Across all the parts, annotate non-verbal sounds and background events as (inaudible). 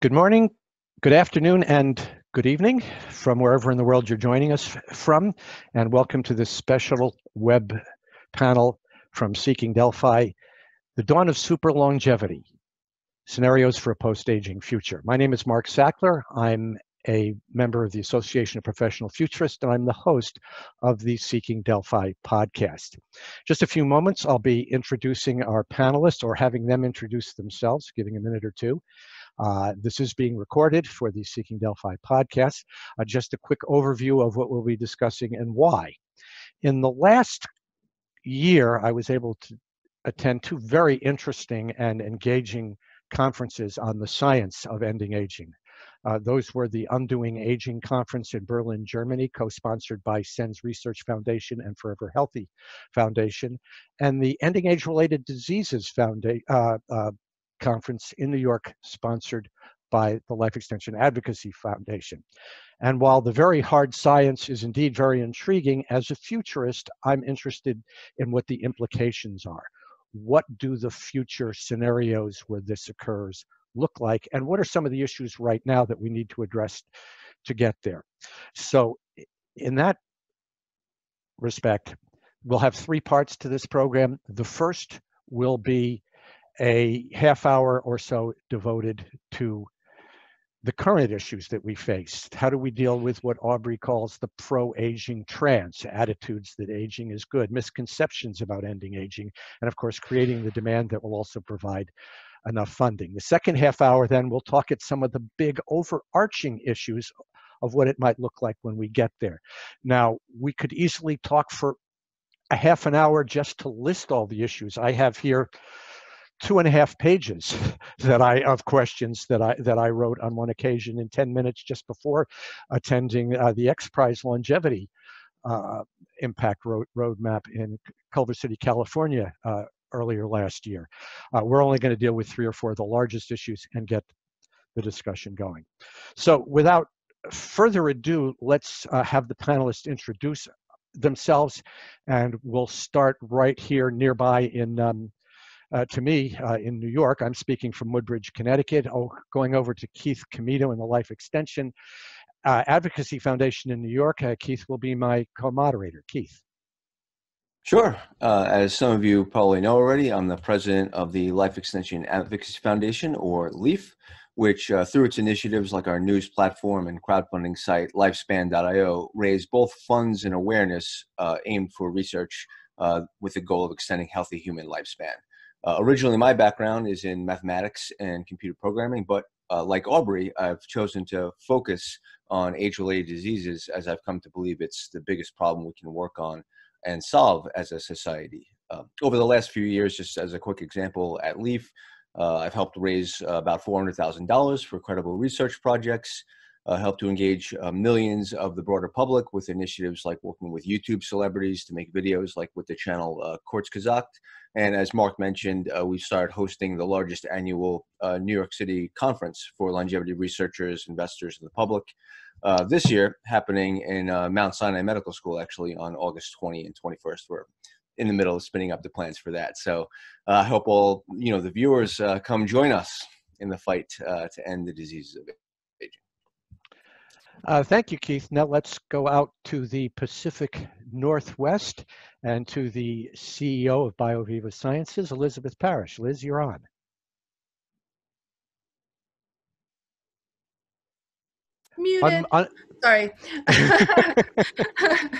Good morning, good afternoon, and good evening from wherever in the world you're joining us from, and welcome to this special web panel from Seeking Delphi, The Dawn of Super Longevity, Scenarios for a Post-Aging Future. My name is Mark Sackler. I'm a member of the Association of Professional Futurists, and I'm the host of the Seeking Delphi podcast. Just a few moments, I'll be introducing our panelists or having them introduce themselves, giving a minute or two. Uh, this is being recorded for the Seeking Delphi podcast. Uh, just a quick overview of what we'll be discussing and why. In the last year, I was able to attend two very interesting and engaging conferences on the science of ending aging. Uh, those were the Undoing Aging Conference in Berlin, Germany, co-sponsored by SENS Research Foundation and Forever Healthy Foundation, and the Ending Age-Related Diseases Foundation uh, uh, Conference in New York, sponsored by the Life Extension Advocacy Foundation. And while the very hard science is indeed very intriguing, as a futurist, I'm interested in what the implications are. What do the future scenarios where this occurs look like? And what are some of the issues right now that we need to address to get there? So, in that respect, we'll have three parts to this program. The first will be a half hour or so devoted to the current issues that we face. How do we deal with what Aubrey calls the pro-aging trance, attitudes that aging is good, misconceptions about ending aging, and of course, creating the demand that will also provide enough funding. The second half hour, then, we'll talk at some of the big overarching issues of what it might look like when we get there. Now, we could easily talk for a half an hour just to list all the issues. I have here two and a half pages (laughs) that I of questions that I that I wrote on one occasion in 10 minutes just before attending uh, the X Prize longevity uh, impact road roadmap in Culver City, California uh, earlier last year. Uh, we're only going to deal with three or four of the largest issues and get the discussion going. So without further ado, let's uh, have the panelists introduce themselves and we'll start right here nearby in um, uh, to me uh, in New York. I'm speaking from Woodbridge, Connecticut, oh, going over to Keith Comito in the Life Extension uh, Advocacy Foundation in New York. Uh, Keith will be my co-moderator. Keith. Sure. Uh, as some of you probably know already, I'm the president of the Life Extension Advocacy Foundation, or LEAF, which uh, through its initiatives like our news platform and crowdfunding site, lifespan.io, raise both funds and awareness aimed for research with the goal of extending healthy human lifespan. Uh, originally, my background is in mathematics and computer programming, but uh, like Aubrey, I've chosen to focus on age-related diseases as I've come to believe it's the biggest problem we can work on and solve as a society. Uh, over the last few years, just as a quick example, at LEAF, uh, I've helped raise uh, about $400,000 for credible research projects, uh, help to engage uh, millions of the broader public with initiatives like working with YouTube celebrities to make videos like with the channel uh, Kurzgesagt. And as Mark mentioned, uh, we started hosting the largest annual uh, New York City conference for longevity researchers, investors, and the public uh, this year, happening in uh, Mount Sinai Medical School actually on August 20 and 21st. We're in the middle of spinning up the plans for that. So I hope all you know the viewers come join us in the fight to end the diseases of uh, thank you, Keith. Now let's go out to the Pacific Northwest and to the CEO of BioViva Sciences, Elizabeth Parrish. Liz, you're on. Muted. (laughs) Sorry. (laughs) (laughs)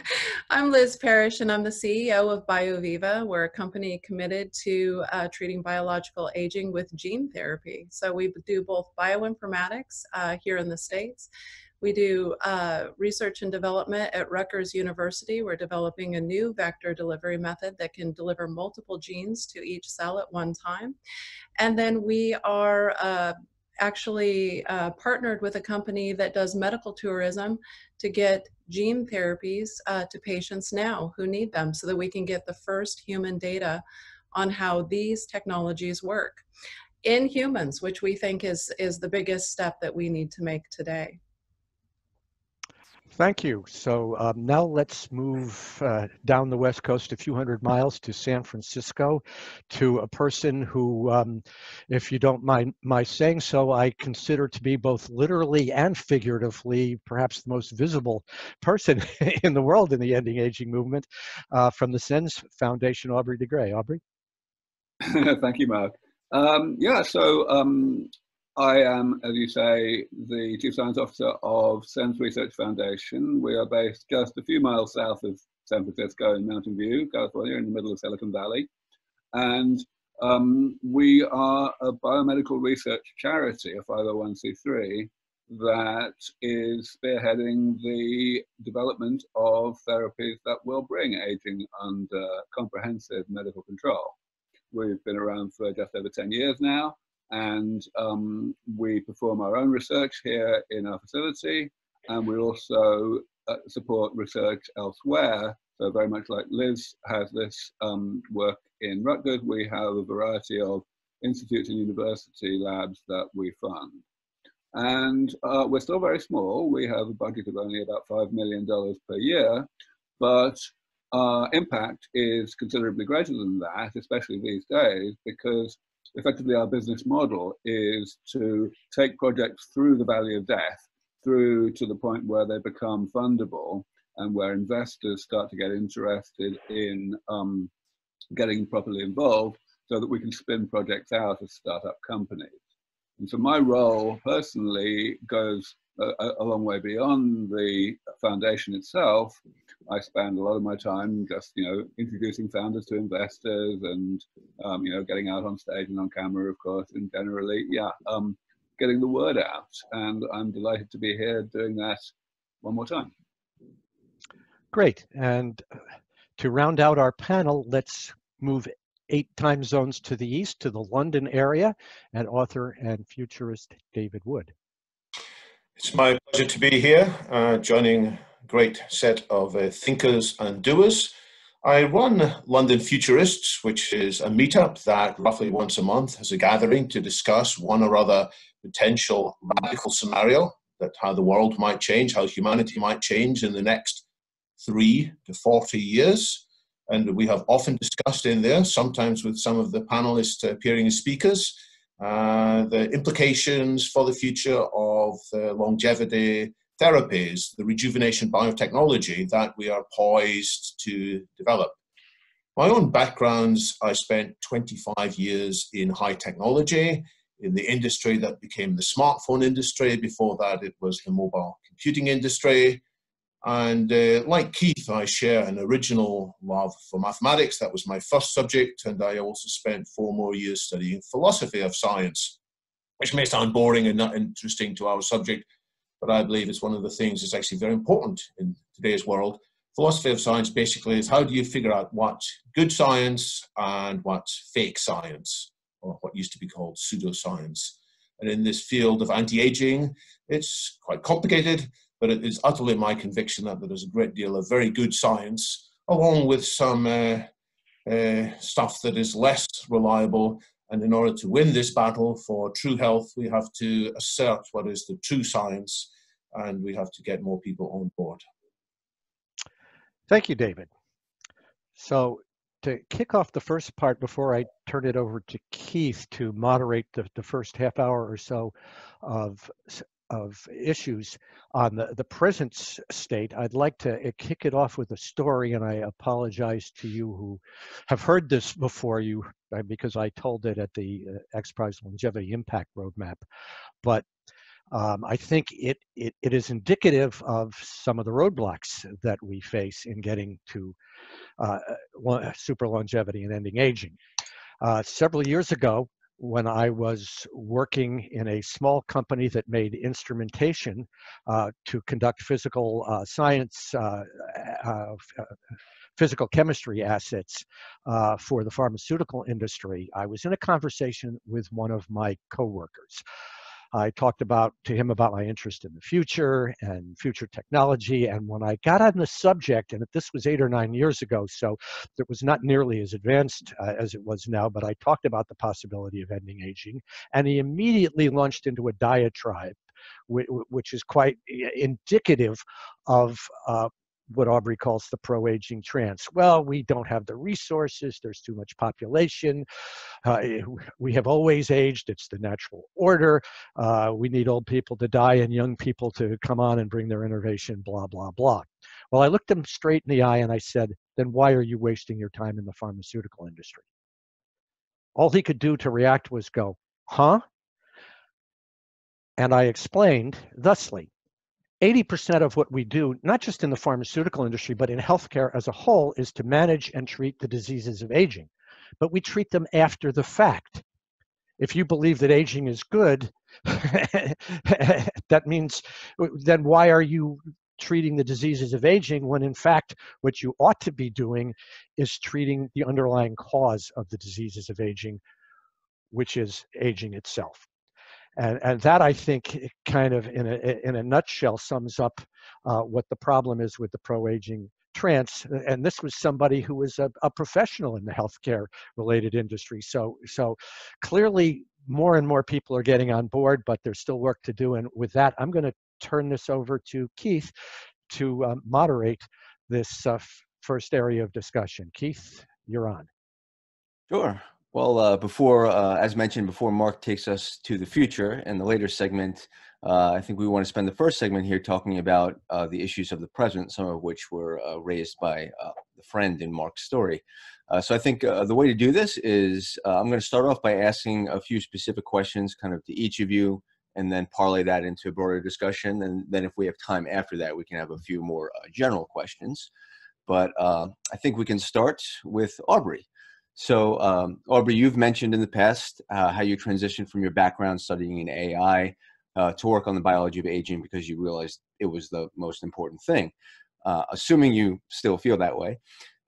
I'm Liz Parrish, and I'm the CEO of BioViva. We're a company committed to uh, treating biological aging with gene therapy. So we do both bioinformatics uh, here in the States we do uh, research and development at Rutgers University. We're developing a new vector delivery method that can deliver multiple genes to each cell at one time. And then we are uh, actually uh, partnered with a company that does medical tourism to get gene therapies uh, to patients now who need them so that we can get the first human data on how these technologies work in humans, which we think is, is the biggest step that we need to make today. Thank you. So um, now let's move uh, down the West Coast a few hundred miles to San Francisco to a person who, um, if you don't mind my saying so, I consider to be both literally and figuratively perhaps the most visible person (laughs) in the world in the ending aging movement uh, from the SENS Foundation, Aubrey de Grey. Aubrey? (laughs) Thank you, Mark. Um, yeah, so um, I am, as you say, the Chief Science Officer of SENS Research Foundation. We are based just a few miles south of San Francisco in Mountain View, California, in the middle of Silicon Valley. And um, we are a biomedical research charity, a 501c3, that is spearheading the development of therapies that will bring aging under comprehensive medical control. We've been around for just over 10 years now and um, we perform our own research here in our facility and we also uh, support research elsewhere. So very much like liz has this um, work in rutgers we have a variety of institutes and university labs that we fund. And uh, we're still very small. We have a budget of only about five million dollars per year but our impact is considerably greater than that especially these days because effectively our business model is to take projects through the valley of death, through to the point where they become fundable and where investors start to get interested in um, getting properly involved so that we can spin projects out as startup companies. And so my role personally goes a, a, long way beyond the foundation itself. I spend a lot of my time just, you know, introducing founders to investors and, um, you know, getting out on stage and on camera, of course, and generally, yeah, um, getting the word out. And I'm delighted to be here doing that one more time. Great. And uh, to round out our panel, let's move eight time zones to the east to the London area and author and futurist David Wood. It's my pleasure to be here, uh, joining a great set of uh, thinkers and doers. I run London Futurists, which is a meetup that roughly once a month has a gathering to discuss one or other potential radical scenario that how the world might change, how humanity might change in the next three to 40 years. And we have often discussed in there, sometimes with some of the panelists appearing as speakers, uh, the implications for the future of longevity therapies, the rejuvenation biotechnology that we are poised to develop. My own backgrounds, I spent 25 years in high technology, in the industry that became the smartphone industry. Before that, it was the mobile computing industry. And uh, like Keith, I share an original love for mathematics. That was my first subject. And I also spent four more years studying philosophy of science, which may sound boring and not interesting to our subject, but I believe it's one of the things that's actually very important in today's world. Philosophy of science basically is how do you figure out what's good science and what's fake science, or what used to be called pseudoscience. And in this field of anti aging, it's quite complicated but it is utterly my conviction that there is a great deal of very good science, along with some uh, uh, stuff that is less reliable. And in order to win this battle for true health, we have to assert what is the true science, and we have to get more people on board. Thank you, David. So, to kick off the first part before I turn it over to Keith to moderate the, the first half hour or so of of issues on the, the present state, I'd like to uh, kick it off with a story, and I apologize to you who have heard this before you uh, because I told it at the uh, X Prize Longevity Impact Roadmap. But um, I think it, it, it is indicative of some of the roadblocks that we face in getting to uh, super longevity and ending aging. Uh, several years ago, when I was working in a small company that made instrumentation uh, to conduct physical uh, science, uh, uh, uh physical chemistry assays uh, for the pharmaceutical industry, I was in a conversation with one of my coworkers. I talked about to him about my interest in the future and future technology. And when I got on the subject, and this was eight or nine years ago, so it was not nearly as advanced uh, as it was now, but I talked about the possibility of ending aging, and he immediately launched into a diatribe which is quite indicative of uh, what Aubrey calls the pro-aging trance. Well, we don't have the resources. There's too much population. Uh, we have always aged. It's the natural order. Uh, we need old people to die and young people to come on and bring their innovation, blah, blah, blah. Well, I looked him straight in the eye and I said, then why are you wasting your time in the pharmaceutical industry? All he could do to react was go, huh? And I explained thusly 80% of what we do, not just in the pharmaceutical industry, but in healthcare as a whole, is to manage and treat the diseases of aging. But we treat them after the fact. If you believe that aging is good, (laughs) that means then why are you treating the diseases of aging when in fact what you ought to be doing is treating the underlying cause of the diseases of aging, which is aging itself. And, and that I think kind of in a, in a nutshell sums up uh, what the problem is with the pro-aging trance. And this was somebody who was a, a professional in the healthcare related industry. So, so clearly more and more people are getting on board, but there's still work to do. And with that, I'm going to turn this over to Keith to uh, moderate this uh, first area of discussion. Keith, you're on. Sure. Well, uh, before, uh, as mentioned, before Mark takes us to the future in the later segment, uh, I think we want to spend the first segment here talking about uh, the issues of the present, some of which were uh, raised by uh, the friend in Mark's story. so I think the way to do this is I'm going to start off by asking a few specific questions kind of to each of you and then parlay that into a broader discussion. And then if we have time after that, we can have a few more general questions. But I think we can start with Aubrey. So, um, Aubrey, you've mentioned in the past uh, how you transitioned from your background studying in AI uh, to work on the biology of aging because you realized it was the most important thing. Uh, assuming you still feel that way,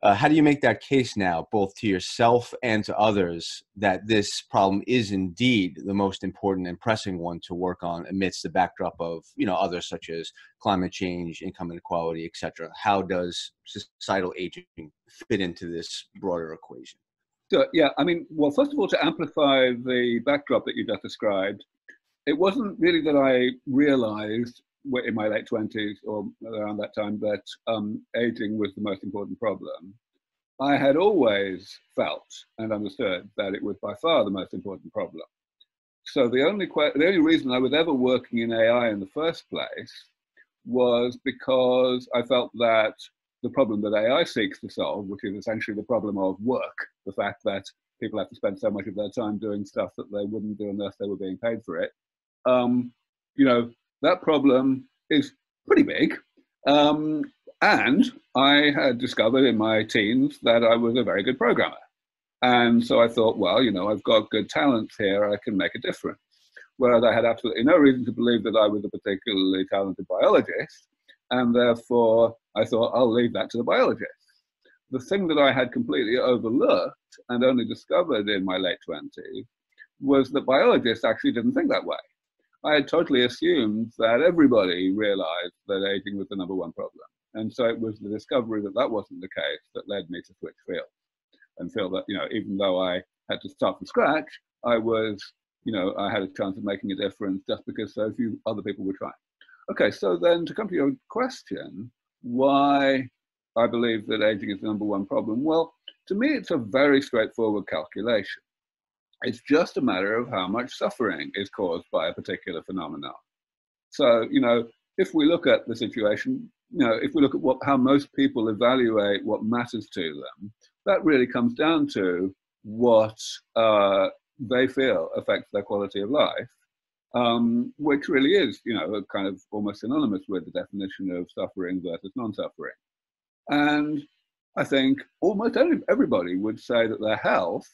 uh, how do you make that case now, both to yourself and to others, that this problem is indeed the most important and pressing one to work on amidst the backdrop of you know others such as climate change, income inequality, etc. How does societal aging fit into this broader equation? So, yeah, I mean, well, first of all, to amplify the backdrop that you just described, it wasn't really that I realized in my late 20s or around that time that um, aging was the most important problem. I had always felt and understood that it was by far the most important problem. So the only, the only reason I was ever working in AI in the first place was because I felt that the problem that AI seeks to solve, which is essentially the problem of work, the fact that people have to spend so much of their time doing stuff that they wouldn't do unless they were being paid for it. Um, you know, that problem is pretty big. Um, and I had discovered in my teens that I was a very good programmer. And so I thought, well, you know, I've got good talents here, I can make a difference. Whereas I had absolutely no reason to believe that I was a particularly talented biologist and therefore I thought I'll leave that to the biologists. The thing that I had completely overlooked and only discovered in my late 20s was that biologists actually didn't think that way. I had totally assumed that everybody realized that aging was the number one problem. And so it was the discovery that that wasn't the case that led me to switch fields and feel that, you know, even though I had to start from scratch, I was, you know, I had a chance of making a difference just because so few other people were trying. Okay, so then to come to your question, why I believe that aging is the number one problem, well, to me, it's a very straightforward calculation. It's just a matter of how much suffering is caused by a particular phenomenon. So, you know, if we look at the situation, you know, if we look at what, how most people evaluate what matters to them, that really comes down to what uh, they feel affects their quality of life um, which really is, you know, kind of almost synonymous with the definition of suffering versus non-suffering. And I think almost everybody would say that their health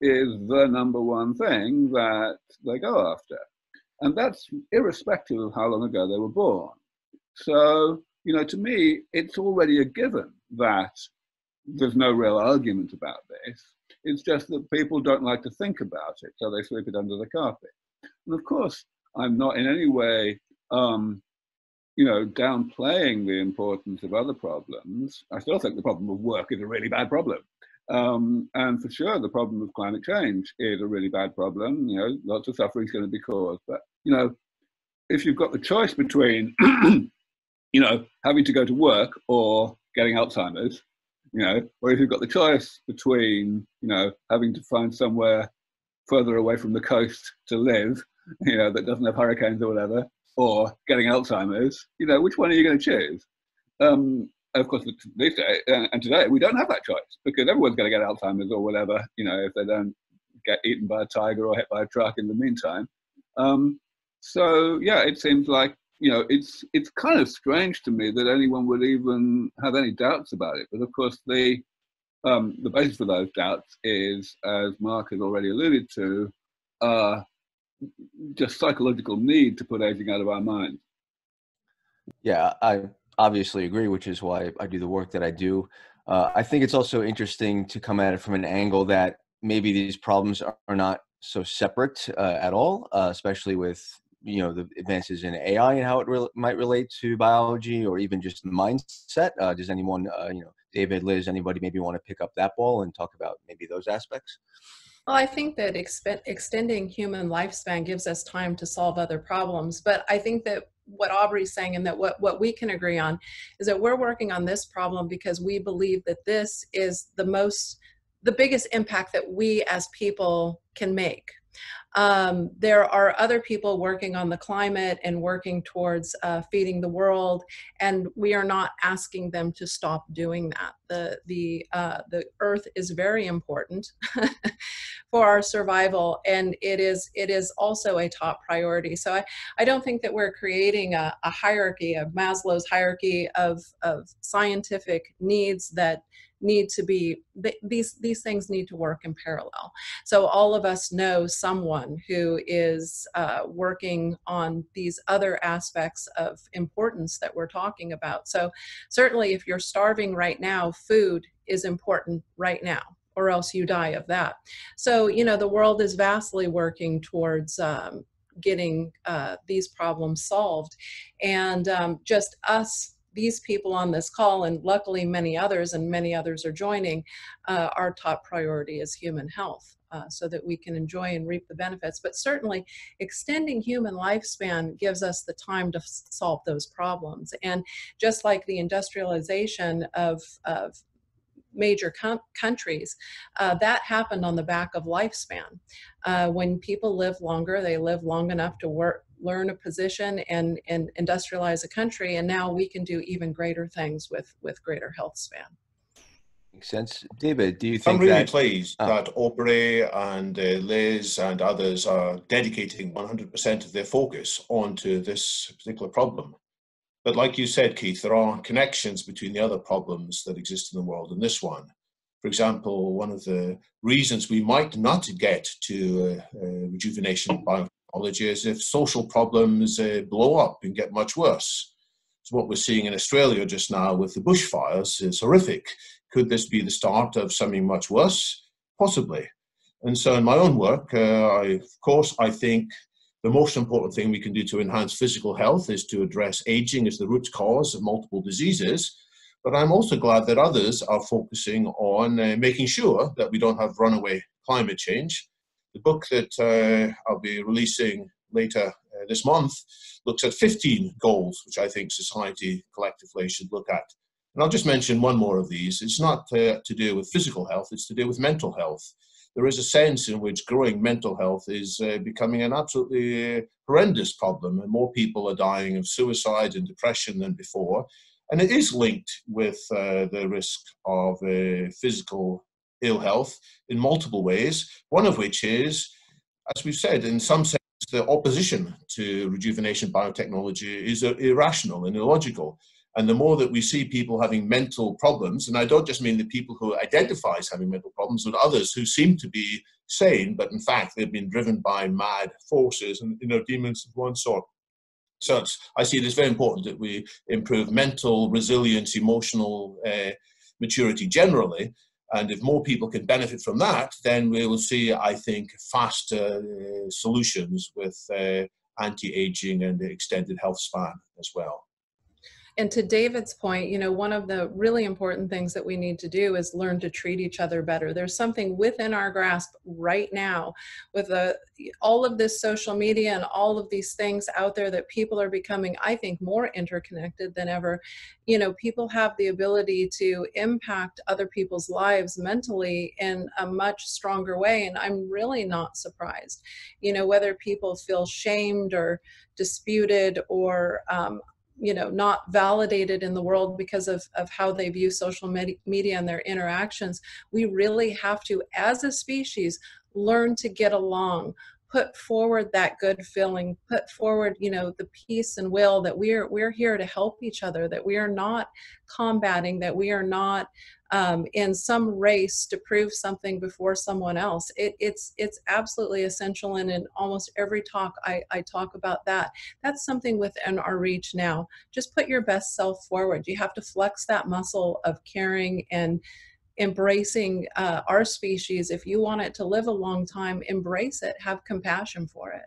is the number one thing that they go after. And that's irrespective of how long ago they were born. So, you know, to me, it's already a given that there's no real argument about this. It's just that people don't like to think about it, so they sweep it under the carpet. And of course, I'm not in any way, um, you know, downplaying the importance of other problems. I still think the problem of work is a really bad problem. Um, and for sure, the problem of climate change is a really bad problem. You know, lots of suffering is going to be caused. But, you know, if you've got the choice between, (clears throat) you know, having to go to work or getting Alzheimer's, you know, or if you've got the choice between, you know, having to find somewhere further away from the coast to live, you know, that doesn't have hurricanes or whatever, or getting Alzheimer's, you know, which one are you going to choose? Um, of course, these days, and today we don't have that choice because everyone's going to get Alzheimer's or whatever, you know, if they don't get eaten by a tiger or hit by a truck in the meantime. Um, so yeah, it seems like you know it's it's kind of strange to me that anyone would even have any doubts about it. But of course, the um, the basis for those doubts is, as Mark has already alluded to, uh, just psychological need to put aging out of our mind. Yeah, I obviously agree, which is why I do the work that I do. Uh, I think it's also interesting to come at it from an angle that maybe these problems are, not so separate uh, at all, uh, especially with you know the advances in AI and how it re- might relate to biology or even just the mindset. Uh, does anyone, uh, you know, David, Liz, anybody maybe want to pick up that ball and talk about maybe those aspects? Well, I think that exp- extending human lifespan gives us time to solve other problems. But I think that what Aubrey's saying and that what, what we can agree on is that we're working on this problem because we believe that this is the most, the biggest impact that we as people can make um, there are other people working on the climate and working towards uh, feeding the world, and we are not asking them to stop doing that. The the uh, the Earth is very important (laughs) for our survival, and it is it is also a top priority. So I, I don't think that we're creating a, a hierarchy of Maslow's hierarchy of of scientific needs that need to be these these things need to work in parallel. So all of us know someone who is uh, working on these other aspects of importance that we're talking about. So certainly if you're starving right now food is important right now or else you die of that. So you know the world is vastly working towards um, getting uh, these problems solved. And um, just us these people on this call, and luckily many others, and many others are joining, uh, our top priority is human health. Uh, so that we can enjoy and reap the benefits. But certainly, extending human lifespan gives us the time to solve those problems. And just like the industrialization of, of major countries, uh, that happened on the back of lifespan. Uh, when people live longer, they live long enough to work, learn a position, and, and industrialize a country. And now we can do even greater things with, with greater health span. Makes sense. David, do you think I'm really that, pleased oh. that Aubrey and uh, Liz and others are dedicating 100% of their focus onto this particular problem. But like you said, Keith, there are connections between the other problems that exist in the world and this one. For example, one of the reasons we might not get to uh, uh, rejuvenation biotechnology is if social problems uh, blow up and get much worse. So what we're seeing in Australia just now with the bushfires is horrific. Could this be the start of something much worse? Possibly. And so in my own work, uh, I, of course, I think the most important thing we can do to enhance physical health is to address aging as the root cause of multiple diseases. But I'm also glad that others are focusing on uh, making sure that we don't have runaway climate change. The book that uh, I'll be releasing later uh, this month looks at 15 goals, which I think society collectively should look at. And I'll just mention one more of these. It's not uh, to do with physical health, it's to do with mental health there is a sense in which growing mental health is uh, becoming an absolutely uh, horrendous problem, and more people are dying of suicide and depression than before. And it is linked with uh, the risk of uh, physical ill health in multiple ways, one of which is, as we've said, in some sense, the opposition to rejuvenation biotechnology is uh, irrational and illogical. And the more that we see people having mental problems, and I don't just mean the people who identify as having mental problems, but others who seem to be sane, but in fact they've been driven by mad forces and you know demons of one sort. So I see it as very important that we improve mental resilience, emotional uh, maturity generally. And if more people can benefit from that, then we will see, I think, faster uh, solutions with uh, anti aging and extended health span as well. And to David's point, you know, one of the really important things that we need to do is learn to treat each other better. There's something within our grasp right now with the, all of this social media and all of these things out there that people are becoming, I think, more interconnected than ever. You know, people have the ability to impact other people's lives mentally in a much stronger way. And I'm really not surprised, you know, whether people feel shamed or disputed or um, you know not validated in the world because of, of how they view social med- media and their interactions we really have to as a species learn to get along put forward that good feeling put forward you know the peace and will that we're we're here to help each other that we are not combating that we are not um, in some race to prove something before someone else. It, it's it's absolutely essential and in almost every talk I, I talk about that that's something within our reach now. Just put your best self forward. You have to flex that muscle of caring and embracing uh, our species if you want it to live a long time embrace it have compassion for it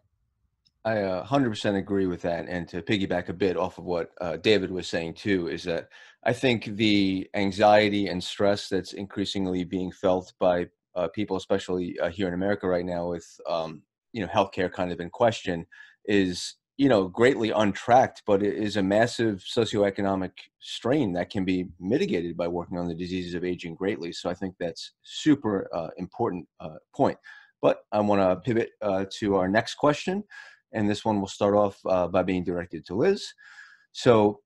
I uh, 100% agree with that. And to piggyback a bit off of what uh, David was saying too, is that I think the anxiety and stress that's increasingly being felt by uh, people, especially uh, here in America right now, with um, you know healthcare kind of in question, is you know greatly untracked, but it is a massive socioeconomic strain that can be mitigated by working on the diseases of aging greatly. So I think that's super uh, important uh, point. But I want to pivot to our next question and this one will start off uh, by being directed to Liz. So,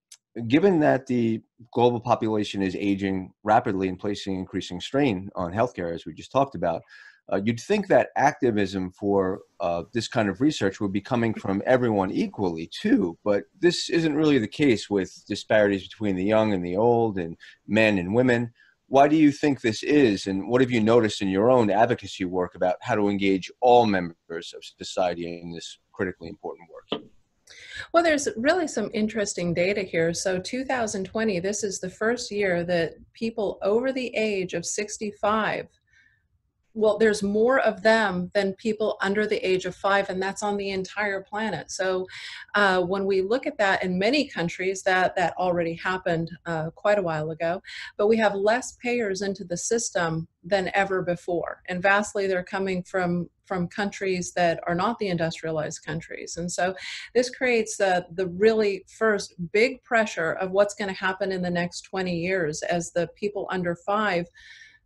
given that the global population is aging rapidly and placing increasing strain on healthcare, as we just talked about, uh, you'd think that activism for uh, this kind of research would be coming from everyone equally too, but this isn't really the case with disparities between the young and the old and men and women. Why do you think this is, and what have you noticed in your own advocacy work about how to engage all members of society in this critically important work. Well, there's really some interesting data here. So 2020, this is the first year that people over the age of 65 well, there's more of them than people under the age of five, and that's on the entire planet. So, uh, when we look at that in many countries, that that already happened uh, quite a while ago, but we have less payers into the system than ever before, and vastly they're coming from from countries that are not the industrialized countries. And so, this creates the the really first big pressure of what's going to happen in the next 20 years as the people under five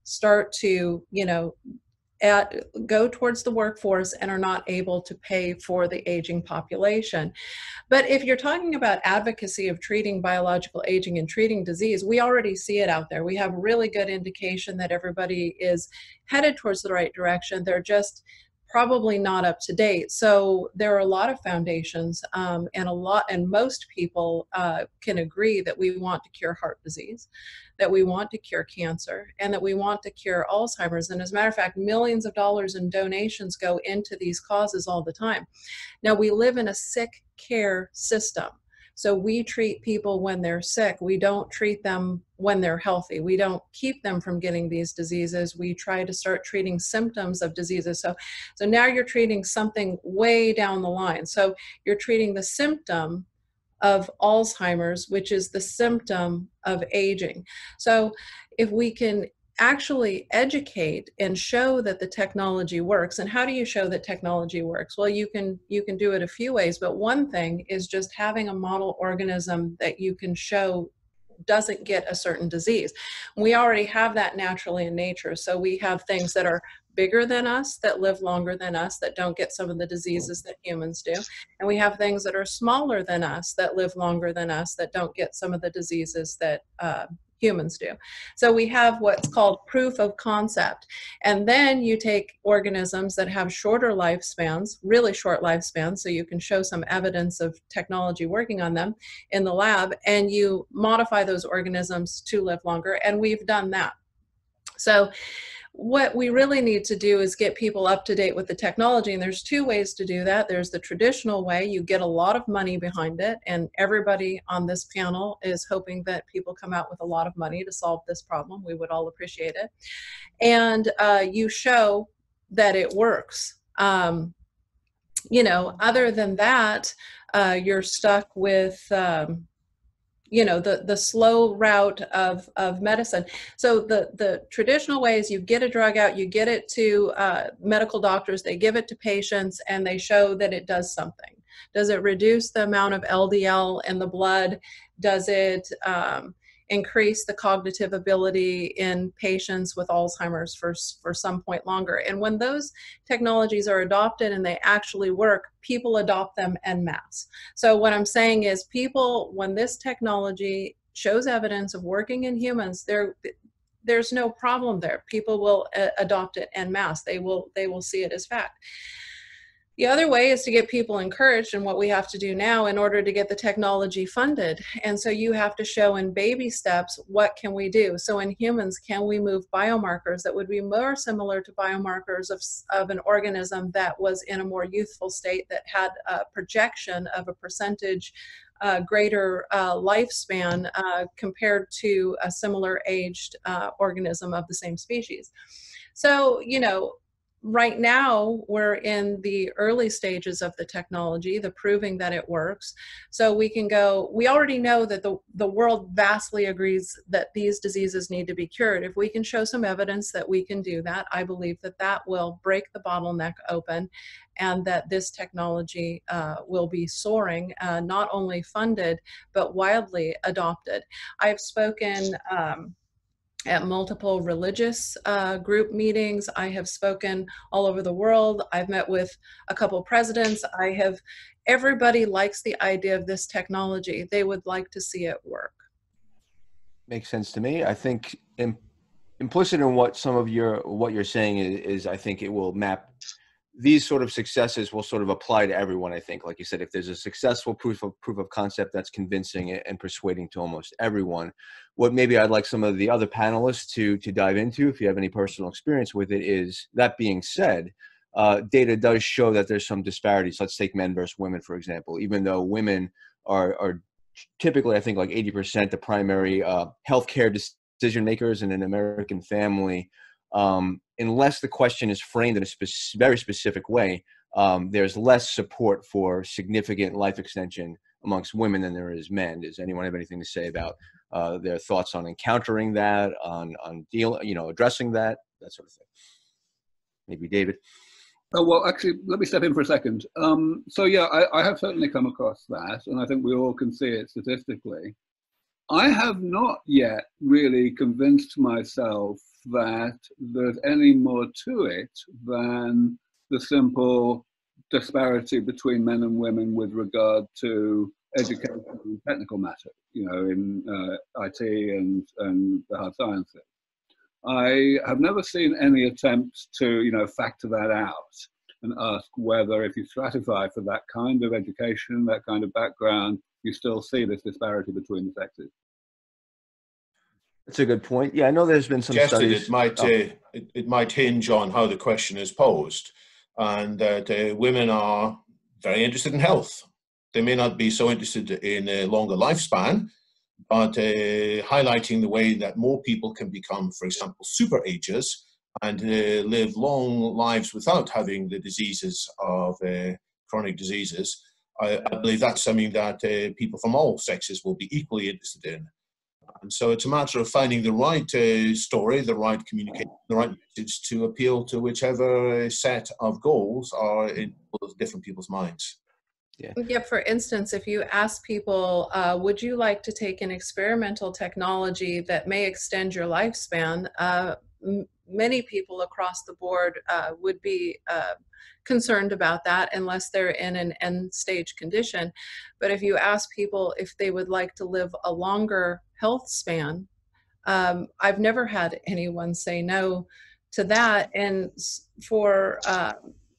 start to you know at, go towards the workforce and are not able to pay for the aging population. But if you're talking about advocacy of treating biological aging and treating disease, we already see it out there. We have really good indication that everybody is headed towards the right direction. They're just probably not up to date. So there are a lot of foundations, um, and a lot, and most people uh, can agree that we want to cure heart disease, that we want to cure cancer, and that we want to cure Alzheimer's. And as a matter of fact, millions of dollars in donations go into these causes all the time. Now we live in a sick care system. So we treat people when they're sick. We don't treat them when they're healthy. We don't keep them from getting these diseases. We try to start treating symptoms of diseases. So, so now you're treating something way down the line. So you're treating the symptom of Alzheimer's, which is the symptom of aging. So if we can actually educate and show that the technology works. And how do you show that technology works? Well you can you can do it a few ways but one thing is just having a model organism that you can show doesn't get a certain disease. We already have that naturally in nature. So we have things that are bigger than us that live longer than us that don't get some of the diseases that humans do. And we have things that are smaller than us that live longer than us that don't get some of the diseases that uh, humans do. So we have what's called proof of concept. And then you take organisms that have shorter lifespans, really short lifespans, so you can show some evidence of technology working on them in the lab, and you modify those organisms to live longer. And we've done that. So what we really need to do is get people up to date with the technology and there's two ways to do that. There's the traditional way you get a lot of money behind it and everybody on this panel is hoping that people come out with a lot of money to solve this problem. We would all appreciate it. And uh, you show that it works. Um, you know other than that uh, you're stuck with um, you know the the slow route of of medicine. So the the traditional way is you get a drug out you get it to uh, medical doctors they give it to patients and they show that it does something. Does it reduce the amount of ldl in the blood? Does it um, increase the cognitive ability in patients with Alzheimer's for, for some point longer. And when those technologies are adopted and they actually work, people adopt them en masse. So what I'm saying is people, when this technology shows evidence of working in humans, there there's no problem there. People will uh, adopt it en masse. They will they will see it as fact. The other way is to get people encouraged and what we have to do now in order to get the technology funded. And so you have to show in baby steps what can we do. So in humans, can we move biomarkers that would be more similar to biomarkers of, of an organism that was in a more youthful state that had a projection of a percentage uh, greater uh, lifespan uh, compared to a similar aged uh, organism of the same species. So, you know, right now we're in the early stages of the technology the proving that it works. So we can go we already know that the, the world vastly agrees that these diseases need to be cured. If we can show some evidence that we can do that i believe that that will break the bottleneck open and that this technology uh, will be soaring uh, not only funded but widely adopted. I've spoken um, at multiple religious uh, group meetings. I have spoken all over the world. I've met with a couple presidents. I have, everybody likes the idea of this technology. They would like to see it work. Makes sense to me. I think implicit in what some of your, what you're saying is, is I think it will map these sort of successes will sort of apply to everyone i think. Like you said if there's a successful proof of proof of concept that's convincing and persuading to almost everyone what maybe i'd like some of the other panelists to to dive into if you have any personal experience with it is that being said uh, data does show that there's some disparities. Let's take men versus women for example. Even though women are are typically i think like 80% the primary uh, healthcare decision makers in an american family um, unless the question is framed in a spe- very specific way, um, there's less support for significant life extension amongst women than there is men. Does anyone have anything to say about uh, their thoughts on encountering that, on on deal, you know, addressing that, that sort of thing? Maybe David. Oh, well, actually, let me step in for a second. Um, so, yeah, I, I, have certainly come across that, and I think we all can see it statistically. I have not yet really convinced myself that there's any more to it than the simple disparity between men and women with regard to education and technical matter, you know, in uh, IT and, and the hard sciences. I have never seen any attempt to, you know, factor that out and ask whether if you stratify for that kind of education, that kind of background, you still see this disparity between the sexes. That's a good point. Yeah, I know there's been some studies. It might oh. uh, it, it, might hinge on how the question is posed, and that uh, women are very interested in health. They may not be so interested in a longer lifespan, but uh, highlighting the way that more people can become, for example, super agers and uh, live long lives without having the diseases of uh, chronic diseases. I, I, believe that's something that uh, people from all sexes will be equally interested in. And so it's a matter of finding the right uh, story, the right communication, the right message to appeal to whichever set of goals are in different people's minds. Yeah. yeah. For instance, if you ask people, uh, would you like to take an experimental technology that may extend your lifespan? Uh, many people across the board uh, would be uh, concerned about that unless they're in an end stage condition. But if you ask people if they would like to live a longer health span, um, I've never had anyone say no to that. And for uh,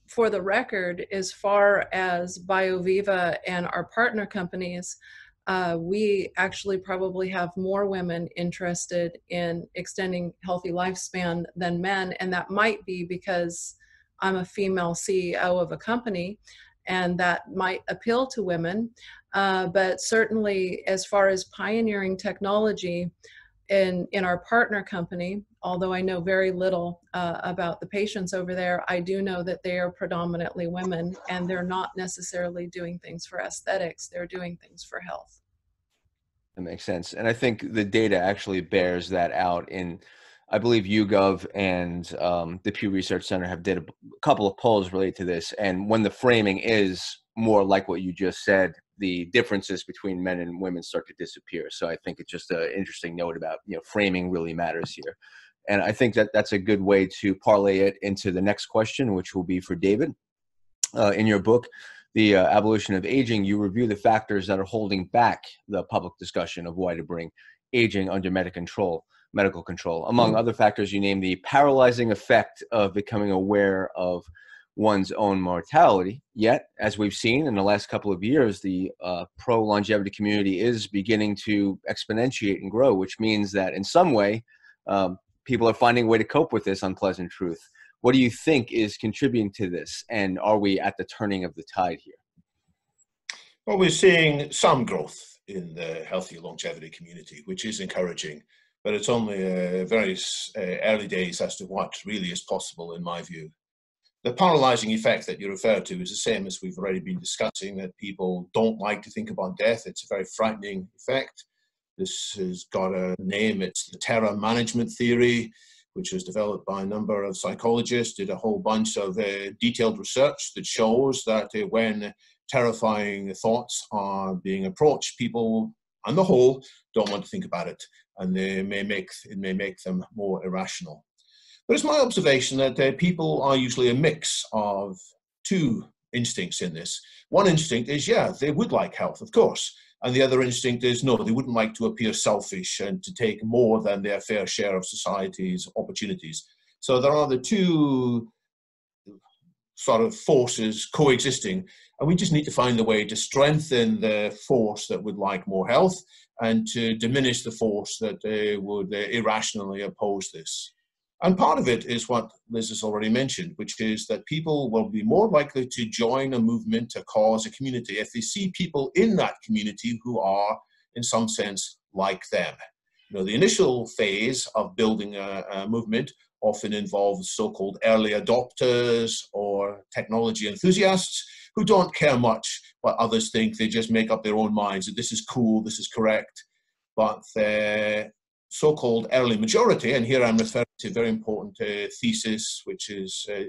for the record, as far as BioViva and our partner companies, uh, we actually probably have more women interested in extending healthy lifespan than men, and that might be because I'm a female CEO of a company, and that might appeal to women. Uh, but certainly, as far as pioneering technology in, in our partner company, although I know very little uh, about the patients over there, I do know that they are predominantly women and they're not necessarily doing things for aesthetics, they're doing things for health. That makes sense. And I think the data actually bears that out in I believe YouGov and um, the Pew Research Center have did a couple of polls related to this. And when the framing is more like what you just said, the differences between men and women start to disappear. So I think it's just an interesting note about you know framing really matters here. And I think that that's a good way to parlay it into the next question, which will be for David. Uh, in your book, The uh, Abolition of Aging, you review the factors that are holding back the public discussion of why to bring aging under medical control. Medical control. Among mm-hmm. other factors, you name the paralyzing effect of becoming aware of one's own mortality. Yet, as we've seen in the last couple of years, the uh, pro longevity community is beginning to exponentiate and grow, which means that in some way, um, people are finding a way to cope with this unpleasant truth. What do you think is contributing to this? And are we at the turning of the tide here? Well, we're seeing some growth in the healthy longevity community, which is encouraging, but it's only uh, very uh, early days as to what really is possible, in my view. The paralyzing effect that you refer to is the same as we've already been discussing that people don't like to think about death. It's a very frightening effect. This has got a name, it's the terror management theory, which was developed by a number of psychologists, did a whole bunch of uh, detailed research that shows that uh, when terrifying thoughts are being approached, people on the whole don't want to think about it, and they may make it may make them more irrational. But it's my observation that uh, people are usually a mix of two instincts in this. One instinct is, yeah, they would like health, of course. And the other instinct is no, they wouldn't like to appear selfish and to take more than their fair share of society's opportunities. So there are the two sort of forces coexisting. And we just need to find a way to strengthen the force that would like more health and to diminish the force that uh, would uh, irrationally oppose this. And part of it is what Liz has already mentioned, which is that people will be more likely to join a movement, a cause, a community, if they see people in that community who are, in some sense, like them. You know, the initial phase of building a, a movement often involves so-called early adopters or technology enthusiasts who don't care much what others think. They just make up their own minds that this is cool, this is correct. But so-called early majority, and here I'm referring to a very important uh, thesis, which is uh,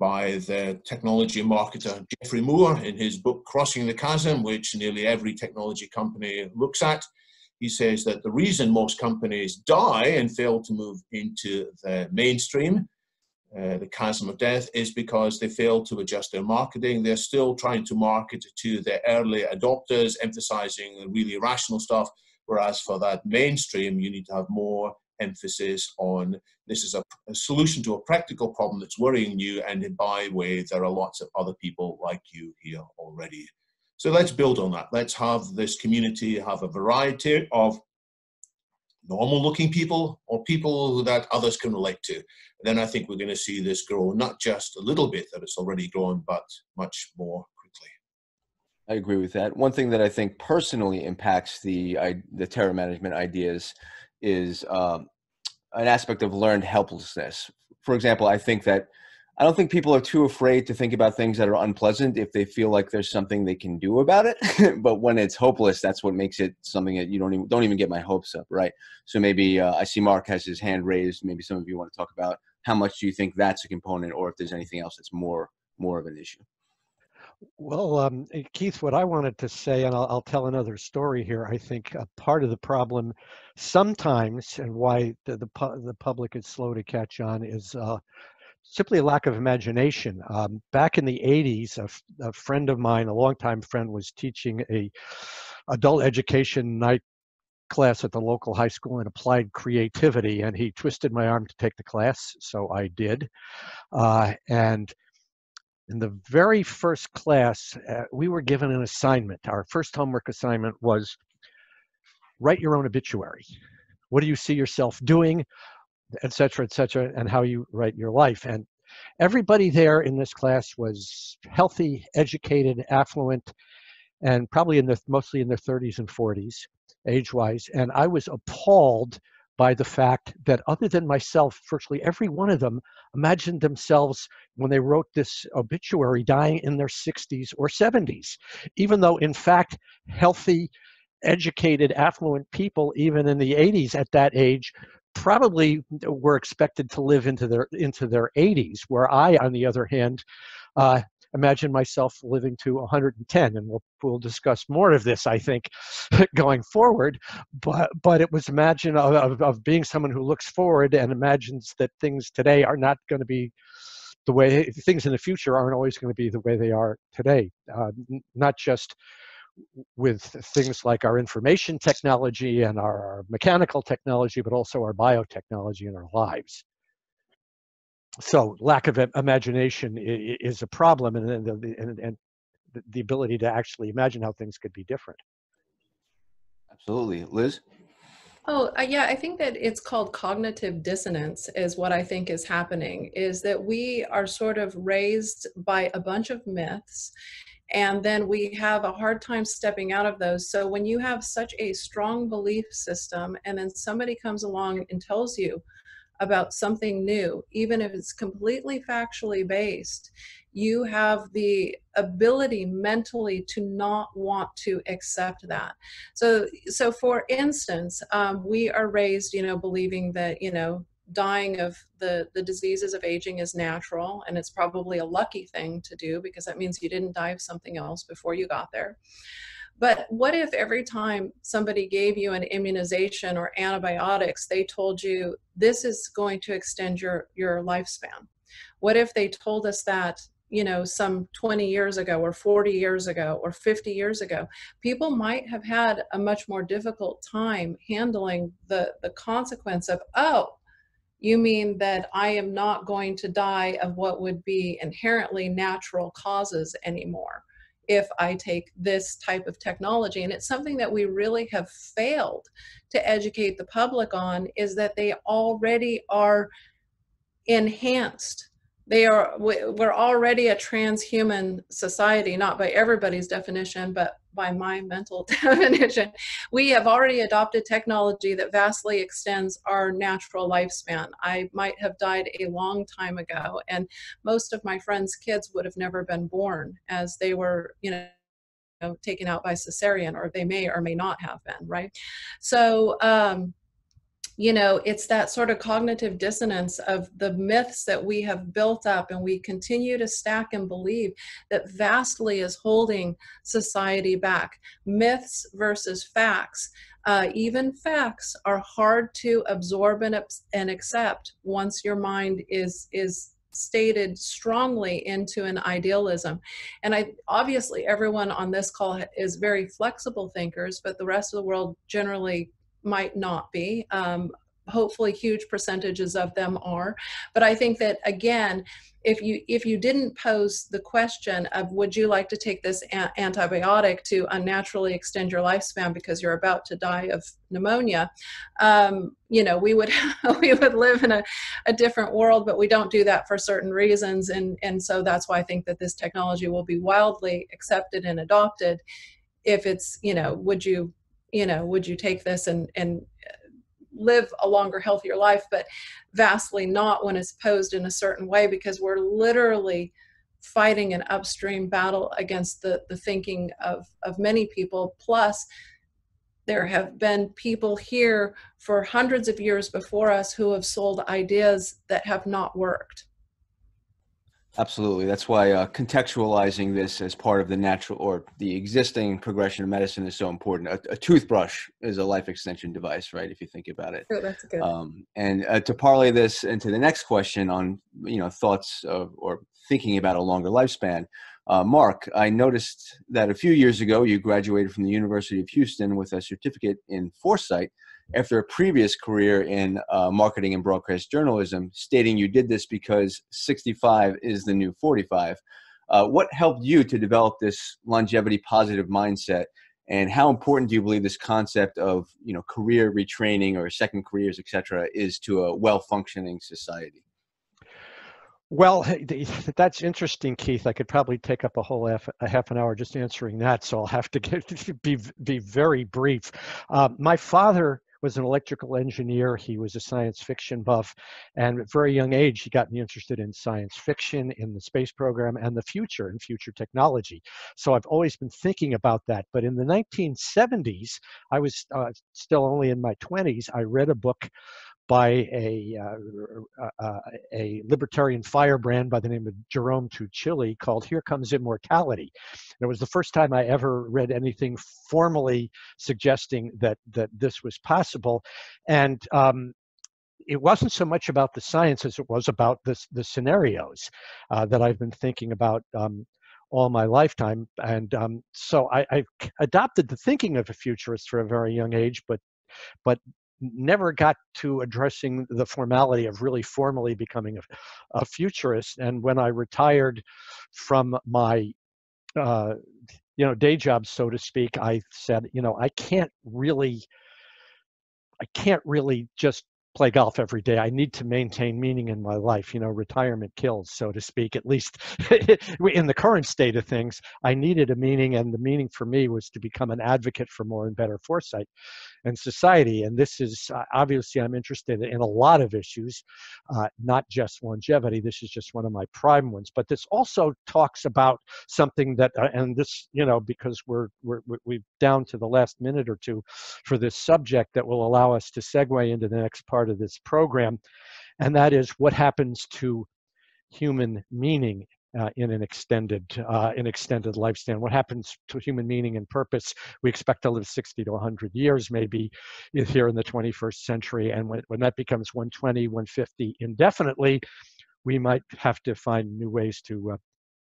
by the technology marketer Geoffrey Moore in his book Crossing the Chasm, which nearly every technology company looks at. He says that the reason most companies die and fail to move into the mainstream, uh, the chasm of death, is because they fail to adjust their marketing. They're still trying to market to the early adopters, emphasizing really rational stuff Whereas for that mainstream, you need to have more emphasis on this is a, a, solution to a practical problem that's worrying you, and by way, there are lots of other people like you here already. So let's build on that. Let's have this community have a variety of normal looking people or people that others can relate to. Then I think we're going to see this grow, not just a little bit that it's already grown, but much more I agree with that. One thing that I think personally impacts the I, the terror management ideas is um, an aspect of learned helplessness. For example, I think that I don't think people are too afraid to think about things that are unpleasant if they feel like there's something they can do about it. (laughs) but when it's hopeless, that's what makes it something that you don't even don't even get my hopes up, right? So maybe uh, I see Mark has his hand raised. Maybe some of you want to talk about how much do you think that's a component, or if there's anything else that's more more of an issue. Well, um, eh, Keith, what I wanted to say, and I'll, I'll, tell another story here. I think a part of the problem sometimes, and why the the, the public is slow to catch on, is uh, simply a lack of imagination. Um, back in the 80s, a, a friend of mine, a longtime friend, was teaching a adult education night class at the local high school in applied creativity, and he twisted my arm to take the class, so I did. Uh, and in the very first class, uh, we were given an assignment. Our first homework assignment was write your own obituary. What do you see yourself doing, et cetera, et cetera, and how you write your life. And everybody there in this class was healthy, educated, affluent, and probably in the mostly in their 30s and 40s, age-wise. And I was appalled by the fact that other than myself, virtually every one of them imagined themselves when they wrote this obituary dying in their 60s or 70s, even though in fact healthy educated, affluent people, even in the 80s at that age, probably were expected to live into their into their 80s. Where I, on the other hand, uh, imagine myself living to 110 and we'll, we'll discuss more of this i think (laughs) going forward but but it was imagine of, of being someone who looks forward and imagines that things today are not going to be the way things in the future aren't always going to be the way they are today uh, not just with things like our information technology and our, our mechanical technology but also our biotechnology in our lives so lack of imagination is a problem and, and, and, and the ability to actually imagine how things could be different. Absolutely. Liz? Oh uh, yeah i think that it's called cognitive dissonance is what i think is happening is that we are sort of raised by a bunch of myths and then we have a hard time stepping out of those. So when you have such a strong belief system and then somebody comes along and tells you about something new, even if it's completely factually based, you have the ability mentally to not want to accept that. So, so for instance, um, we are raised, you know, believing that, you know, dying of the the diseases of aging is natural and it's probably a lucky thing to do because that means you didn't die of something else before you got there but what if every time somebody gave you an immunization or antibiotics, they told you this is going to extend your, your lifespan? What if they told us that, you know, some 20 years ago or 40 years ago or 50 years ago? People might have had a much more difficult time handling the, the consequence of, oh, you mean that I am not going to die of what would be inherently natural causes anymore if I take this type of technology. And it's something that we really have failed to educate the public on is that they already are enhanced. They are, we're already a transhuman society, not by everybody's definition, but by my mental (laughs) definition, we have already adopted technology that vastly extends our natural lifespan. I might have died a long time ago, and most of my friends' kids would have never been born as they were, you know, taken out by cesarean, or they may or may not have been, right? So, um, you know, it's that sort of cognitive dissonance of the myths that we have built up and we continue to stack and believe that vastly is holding society back. Myths versus facts. Uh, even facts are hard to absorb and, and accept once your mind is is stated strongly into an idealism and i obviously everyone on this call is very flexible thinkers but the rest of the world generally might not be. Um, hopefully huge percentages of them are. But i think that again if you if you didn't pose the question of would you like to take this a- antibiotic to unnaturally extend your lifespan because you're about to die of pneumonia? Um, you know we would (laughs) we would live in a, a different world but we don't do that for certain reasons. And and so that's why i think that this technology will be wildly accepted and adopted if it's you know would you you know would you take this and and live a longer healthier life but vastly not when it's posed in a certain way because we're literally fighting an upstream battle against the the thinking of of many people. Plus there have been people here for hundreds of years before us who have sold ideas that have not worked Absolutely. That's why uh, contextualizing this as part of the natural or the existing progression of medicine is so important. A, a toothbrush is a life extension device, right? If you think about it. Oh, that's good. Um, and uh, to parlay this into the next question on, you know, thoughts of, or thinking about a longer lifespan, uh, Mark, I noticed that a few years ago you graduated from the University of Houston with a certificate in foresight after a previous career in uh, marketing and broadcast journalism, stating you did this because 65 is the new 45. Uh, what helped you to develop this longevity positive mindset? And how important do you believe this concept of you know career retraining or second careers, et cetera, is to a well functioning society? Well, (laughs) that's interesting, Keith. I could probably take up a whole half a half an hour just answering that, so I'll have to get, (laughs) be be very brief. Uh, my father was an electrical engineer. He was a science fiction buff. And at a very young age, he got me interested in science fiction, in the space program, and the future and future technology. So I've always been thinking about that. But in the 1970s, I was uh, still only in my 20s, I read a book by a, uh, uh, a libertarian firebrand by the name of Jerome Tuccille called Here Comes Immortality. And it was the first time I ever read anything formally suggesting that, that this was possible. And um, it wasn't so much about the science as it was about the, the scenarios uh, that I've been thinking about um, all my lifetime. And um, so I, I, adopted the thinking of a futurist for a very young age, but but never got to addressing the formality of really formally becoming a, a futurist. And when I retired from my uh, you know day job, so to speak, I said, you know, I can't really, I can't really just play golf every day. I need to maintain meaning in my life. You know, retirement kills, so to speak, at least (laughs) in the current state of things. I needed a meaning, and the meaning for me was to become an advocate for more and better foresight and society. And this is uh, obviously, I'm interested in a lot of issues, uh, not just longevity. This is just one of my prime ones. But this also talks about something that, uh, and this, you know, because we're, we're, we're down to the last minute or two for this subject that will allow us to segue into the next part of this program. And that is what happens to human meaning uh, in an extended uh, extended lifespan. What happens to human meaning and purpose? We expect to live 60 to 100 years, maybe here in the 21st century. And when, when that becomes 120, 150 indefinitely, we might have to find new ways to uh,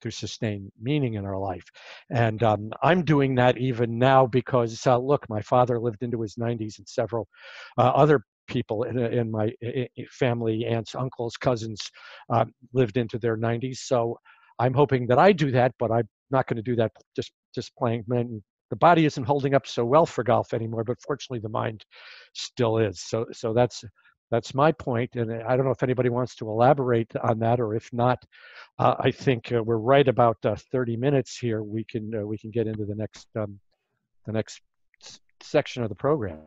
to sustain meaning in our life. And um, I'm doing that even now because, uh, look, my father lived into his 90s and several uh, other people in, in my family, aunts, uncles, cousins, uh, lived into their 90s. So I'm hoping that I do that, but I'm not going to do that just just playing. Man, the body isn't holding up so well for golf anymore, but fortunately the mind still is. So so that's that's my point, and I don't know if anybody wants to elaborate on that, or if not, uh, I think uh, we're right about uh, 30 minutes here. We can uh, we can get into the next um, the next section of the program.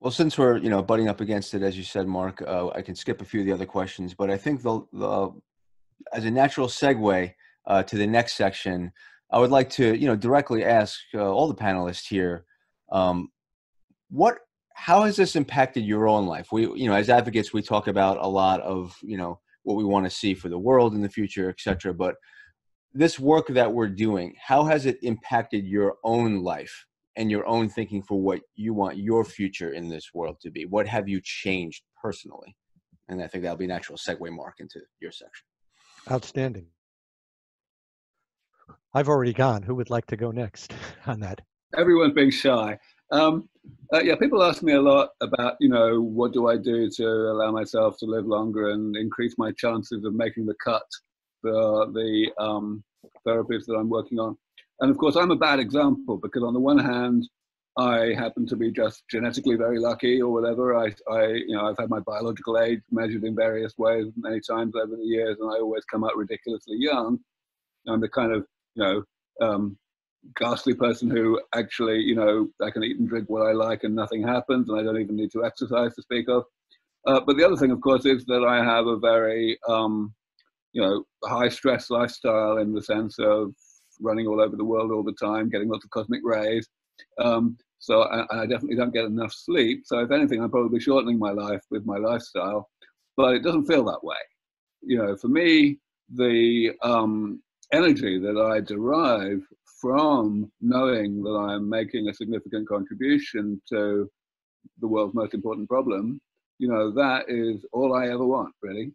Well, since we're you know butting up against it, as you said, Mark, uh, I can skip a few of the other questions, but I think the, the as a natural segue uh, to the next section, I would like to, you know, directly ask uh, all the panelists here, um, what, how has this impacted your own life? We, you know, as advocates, we talk about a lot of, you know, what we want to see for the world in the future, et cetera. But this work that we're doing, how has it impacted your own life and your own thinking for what you want your future in this world to be? What have you changed personally? And I think that'll be a natural segue, Mark, into your section. Outstanding. I've already gone. Who would like to go next (laughs) on that? Everyone's being shy. Um, uh, yeah, people ask me a lot about, you know, what do I do to allow myself to live longer and increase my chances of making the cut for the um, therapies that I'm working on. And of course, I'm a bad example because on the one hand, I happen to be just genetically very lucky or whatever. I, I, you know, I've had my biological age measured in various ways many times over the years, and I always come out ridiculously young. I'm the kind of you know, um, ghastly person who actually, you know, I can eat and drink what I like and nothing happens, and I don't even need to exercise to speak of. Uh, but the other thing, of course, is that I have a very, um, you know, high stress lifestyle in the sense of running all over the world all the time, getting lots of cosmic rays. Um, so I, I, definitely don't get enough sleep. So if anything, I'm probably shortening my life with my lifestyle, but it doesn't feel that way. You know, for me, the um, energy that I derive from knowing that I'm making a significant contribution to the world's most important problem, you know, that is all I ever want, really.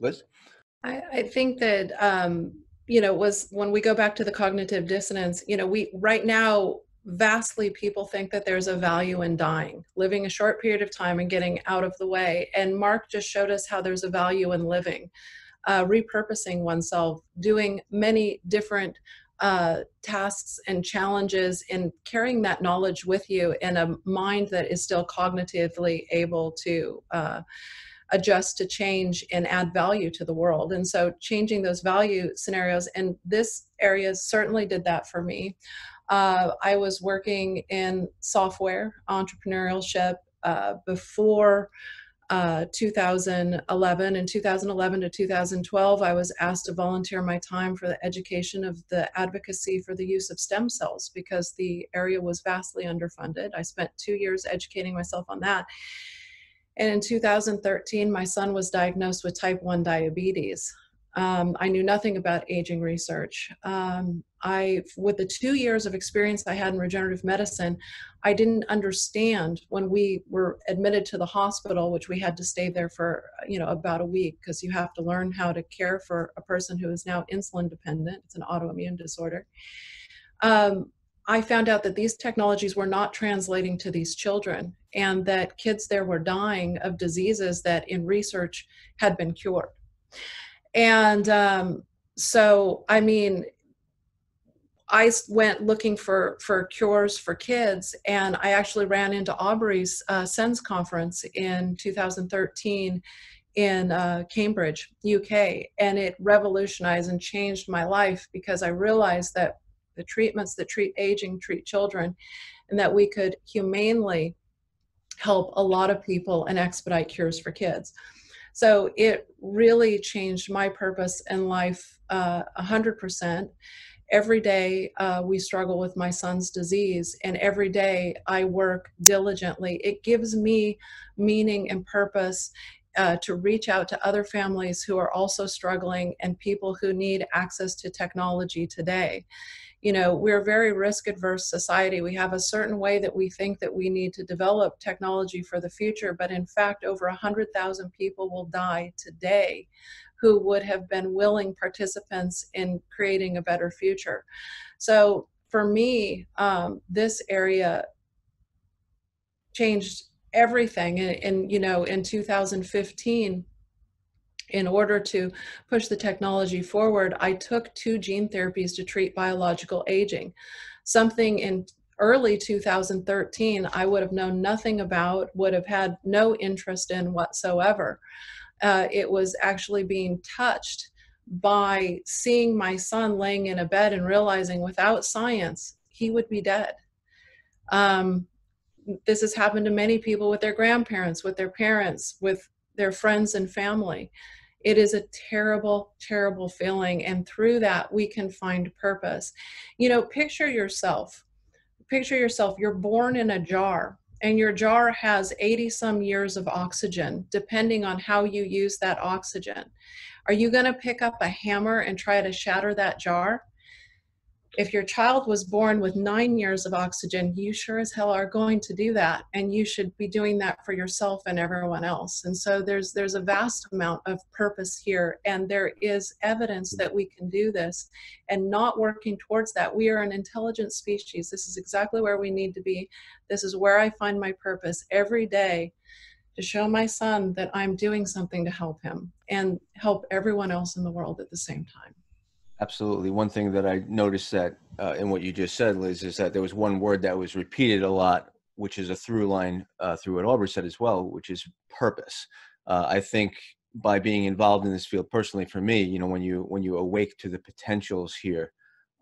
Liz? I, I think that, um, you know, was when we go back to the cognitive dissonance, you know, we right now vastly people think that there's a value in dying, living a short period of time and getting out of the way. And Mark just showed us how there's a value in living, uh, repurposing oneself, doing many different uh, tasks and challenges, and carrying that knowledge with you in a mind that is still cognitively able to. Uh, adjust to change and add value to the world. And so changing those value scenarios, and this area certainly did that for me. Uh, I was working in software entrepreneurship uh, before uh, 2011. In 2011 to 2012, I was asked to volunteer my time for the education of the advocacy for the use of stem cells because the area was vastly underfunded. I spent two years educating myself on that. And in 2013, my son was diagnosed with type 1 diabetes. Um, I knew nothing about aging research. Um, I, with the two years of experience I had in regenerative medicine, I didn't understand when we were admitted to the hospital, which we had to stay there for, you know, about a week because you have to learn how to care for a person who is now insulin dependent. It's an autoimmune disorder. Um, I found out that these technologies were not translating to these children and that kids there were dying of diseases that in research had been cured. And um, so, I mean, I went looking for for cures for kids, and I actually ran into Aubrey's uh, SENS conference in 2013 in uh, Cambridge, UK, and it revolutionized and changed my life because I realized that the treatments that treat aging treat children, and that we could humanely help a lot of people and expedite cures for kids. So it really changed my purpose in life uh, a 100%. Every day uh, we struggle with my son's disease, and every day I work diligently. It gives me meaning and purpose uh, to reach out to other families who are also struggling and people who need access to technology today you know we're a very risk adverse society. We have a certain way that we think that we need to develop technology for the future but in fact over 100000 people will die today who would have been willing participants in creating a better future. So for me um, this area changed everything and, and you know in 2015 in order to push the technology forward, I took two gene therapies to treat biological aging. Something in early 2013 I would have known nothing about, would have had no interest in whatsoever. Uh, it was actually being touched by seeing my son laying in a bed and realizing without science he would be dead. Um, this has happened to many people with their grandparents, with their parents, with their friends and family. It is a terrible, terrible feeling. And through that, we can find purpose. You know, picture yourself. Picture yourself, you're born in a jar, and your jar has 80 some years of oxygen, depending on how you use that oxygen. Are you going to pick up a hammer and try to shatter that jar? If your child was born with nine years of oxygen, you sure as hell are going to do that, and you should be doing that for yourself and everyone else. And so there's there's a vast amount of purpose here, and there is evidence that we can do this, and not working towards that. We are an intelligent species. This is exactly where we need to be. This is where I find my purpose every day to show my son that I'm doing something to help him and help everyone else in the world at the same time. Absolutely. One thing that I noticed that uh, in what you just said, Liz, is that there was one word that was repeated a lot, which is a through line uh, through what Aubrey said as well, which is purpose. Uh, I think by being involved in this field personally, for me, you know, when you when you awake to the potentials here,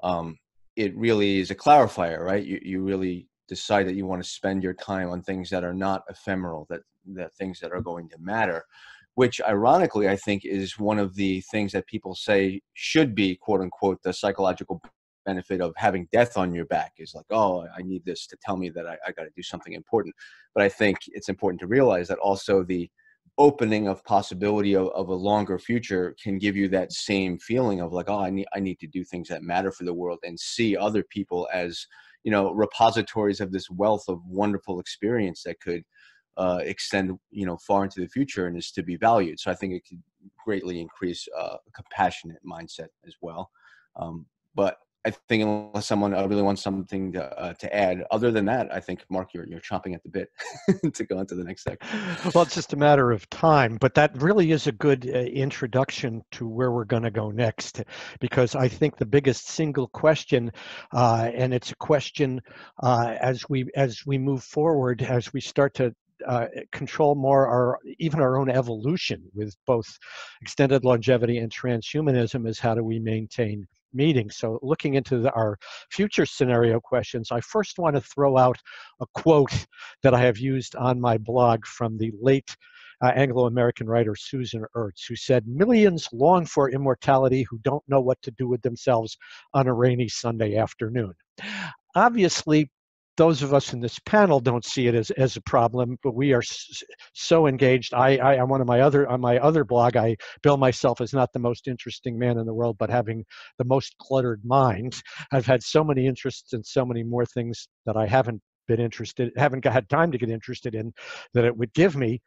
um, it really is a clarifier, right? You you really decide that you want to spend your time on things that are not ephemeral, that that things that are going to matter which ironically I think is one of the things that people say should be quote unquote the psychological benefit of having death on your back is like, oh, I need this to tell me that I, I got to do something important. But I think it's important to realize that also the opening of possibility of, of a longer future can give you that same feeling of like, oh, I need I need to do things that matter for the world and see other people as you know repositories of this wealth of wonderful experience that could uh, extend you know far into the future and is to be valued. So I think it could greatly increase uh, a compassionate mindset as well. Um, but I think unless someone really wants something to, uh, to add, other than that, I think Mark, you're you're chomping at the bit (laughs) to go into the next section. Well, it's just a matter of time, but that really is a good uh, introduction to where we're going to go next, because I think the biggest single question, uh, and it's a question uh, as we as we move forward, as we start to uh, control more our even our own evolution with both extended longevity and transhumanism is how do we maintain meeting. So looking into the, our future scenario questions, I first want to throw out a quote that I have used on my blog from the late uh, Anglo-American writer Susan Ertz, who said, millions long for immortality who don't know what to do with themselves on a rainy Sunday afternoon. Obviously, those of us in this panel don't see it as, as a problem, but we are so engaged. I, I, on one of my other, on my other blog, I bill myself as not the most interesting man in the world, but having the most cluttered mind. I've had so many interests and so many more things that I haven't been interested, haven't had time to get interested in that it would give me.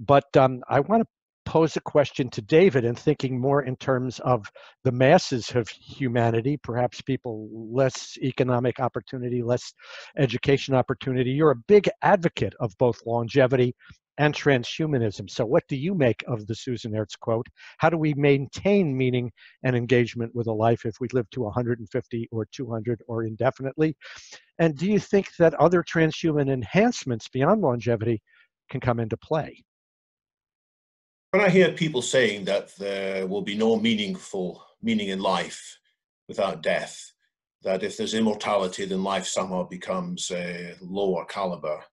But um, I want to pose a question to David and thinking more in terms of the masses of humanity, perhaps people less economic opportunity, less education opportunity. You're a big advocate of both longevity and transhumanism. So, what do you make of the Susan Ertz quote? How do we maintain meaning and engagement with a life if we live to 150 or 200 or indefinitely? And do you think that other transhuman enhancements beyond longevity can come into play? When I hear people saying that there will be no meaningful meaning in life without death, that if there's immortality, then life somehow becomes a lower caliber,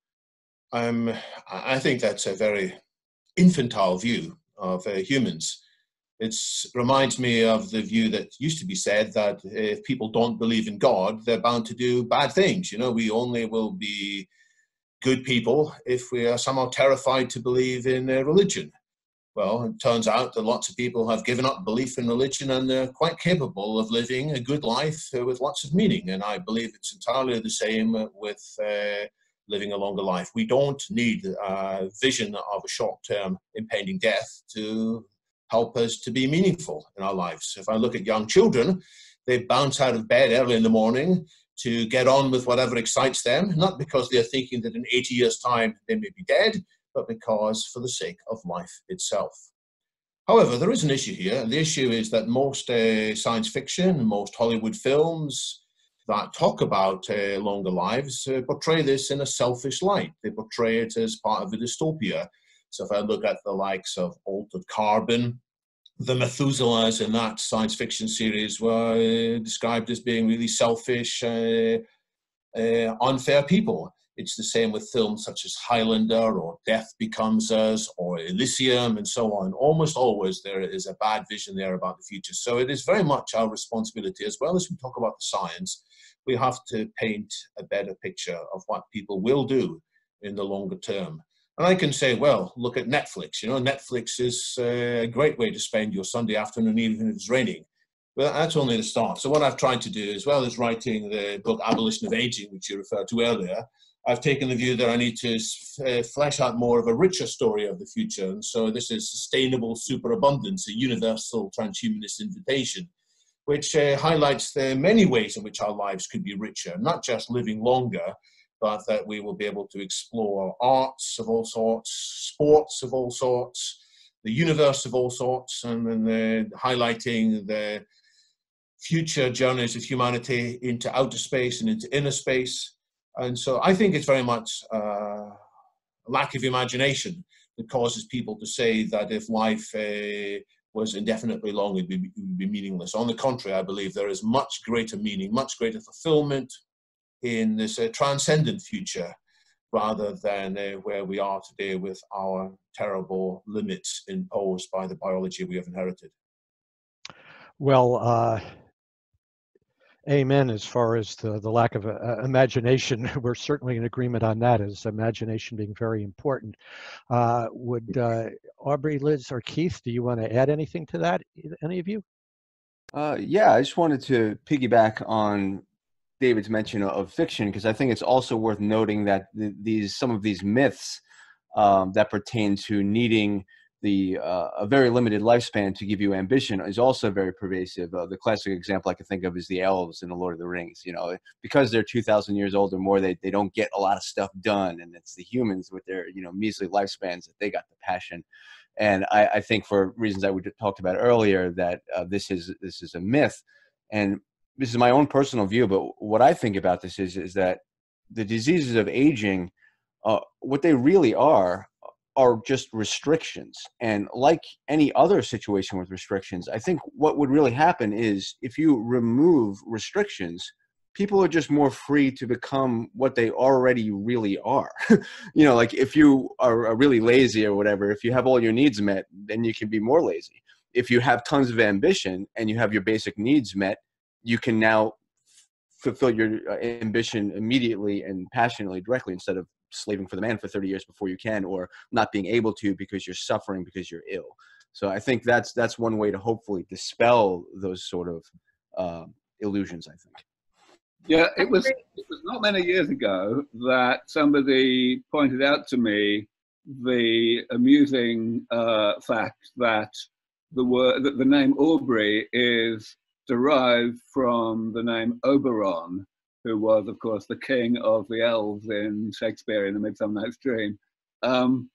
I think that's a very infantile view of uh, humans. It reminds me of the view that used to be said that if people don't believe in God, they're bound to do bad things. You know, we only will be good people if we are somehow terrified to believe in uh, religion. Well, it turns out that lots of people have given up belief in religion and they're quite capable of living a good life uh, with lots of meaning. And I believe it's entirely the same uh, with uh, living a longer life. We don't need a vision of a short term impending death to help us to be meaningful in our lives. If I look at young children, they bounce out of bed early in the morning to get on with whatever excites them, not because they're thinking that in 80 years' time they may be dead, but because for the sake of life itself. However, there is an issue here. The issue is that most uh, science fiction, most Hollywood films that talk about uh, longer lives uh, portray this in a selfish light. They portray it as part of a dystopia. So if I look at the likes of Altered Carbon, the Methuselahs in that science fiction series were uh, described as being really selfish, uh, uh, unfair people. It's the same with films such as Highlander or Death Becomes Us or Elysium and so on. Almost always there is a bad vision there about the future. So it is very much our responsibility, as well as we talk about the science, we have to paint a better picture of what people will do in the longer term. And I can say, well, look at Netflix. You know, Netflix is uh, a great way to spend your Sunday afternoon, even if it's raining. Well, that's only the start. So what I've tried to do, as well as writing the book Abolition of Aging, which you referred to earlier, I've taken the view that I need to uh, flesh out more of a richer story of the future. And so this is sustainable superabundance, a universal transhumanist invitation, which uh, highlights the many ways in which our lives could be richer, not just living longer, but that we will be able to explore arts of all sorts, sports of all sorts, the universe of all sorts, and then highlighting the future journeys of humanity into outer space and into inner space and so I think it's very much uh, a lack of imagination that causes people to say that if life uh, was indefinitely long, it would be meaningless. On the contrary, I believe there is much greater meaning, much greater fulfillment in this uh, transcendent future rather than uh, where we are today with our terrible limits imposed by the biology we have inherited. Well, uh, Amen. As far as the, the lack of uh, imagination, (laughs) we're certainly in agreement on that, as imagination being very important. Uh, would uh, Aubrey, Liz, or Keith, do you want to add anything to that? Any of you? Uh, yeah, I just wanted to piggyback on David's mention of fiction because I think it's also worth noting that th- these some of these myths um, that pertain to needing the uh, a very limited lifespan to give you ambition is also very pervasive. Uh, the classic example I can think of is the elves in the Lord of the Rings. You know, because they're two thousand years old or more, they they don't get a lot of stuff done, and it's the humans with their you know measly lifespans that they got the passion. And I, I think for reasons I we talked about earlier that uh, this is this is a myth, and this is my own personal view. But what I think about this is is that the diseases of aging, uh, what they really are are just restrictions. And like any other situation with restrictions, I think what would really happen is if you remove restrictions, people are just more free to become what they already really are. (laughs) you know, like if you are, really lazy or whatever, if you have all your needs met, then you can be more lazy. If you have tons of ambition and you have your basic needs met, you can now fulfill your uh, ambition immediately and passionately directly instead of slaving for the man for 30 years before you can or not being able to because you're suffering because you're ill. So i think that's that's one way to hopefully dispel those sort of uh, illusions i think. Yeah it was it was not many years ago that somebody pointed out to me the amusing uh, fact that the word that the name aubrey is derived from the name Oberon, who was, of course, the king of the elves in Shakespeare in The Midsummer Night's Dream. Um,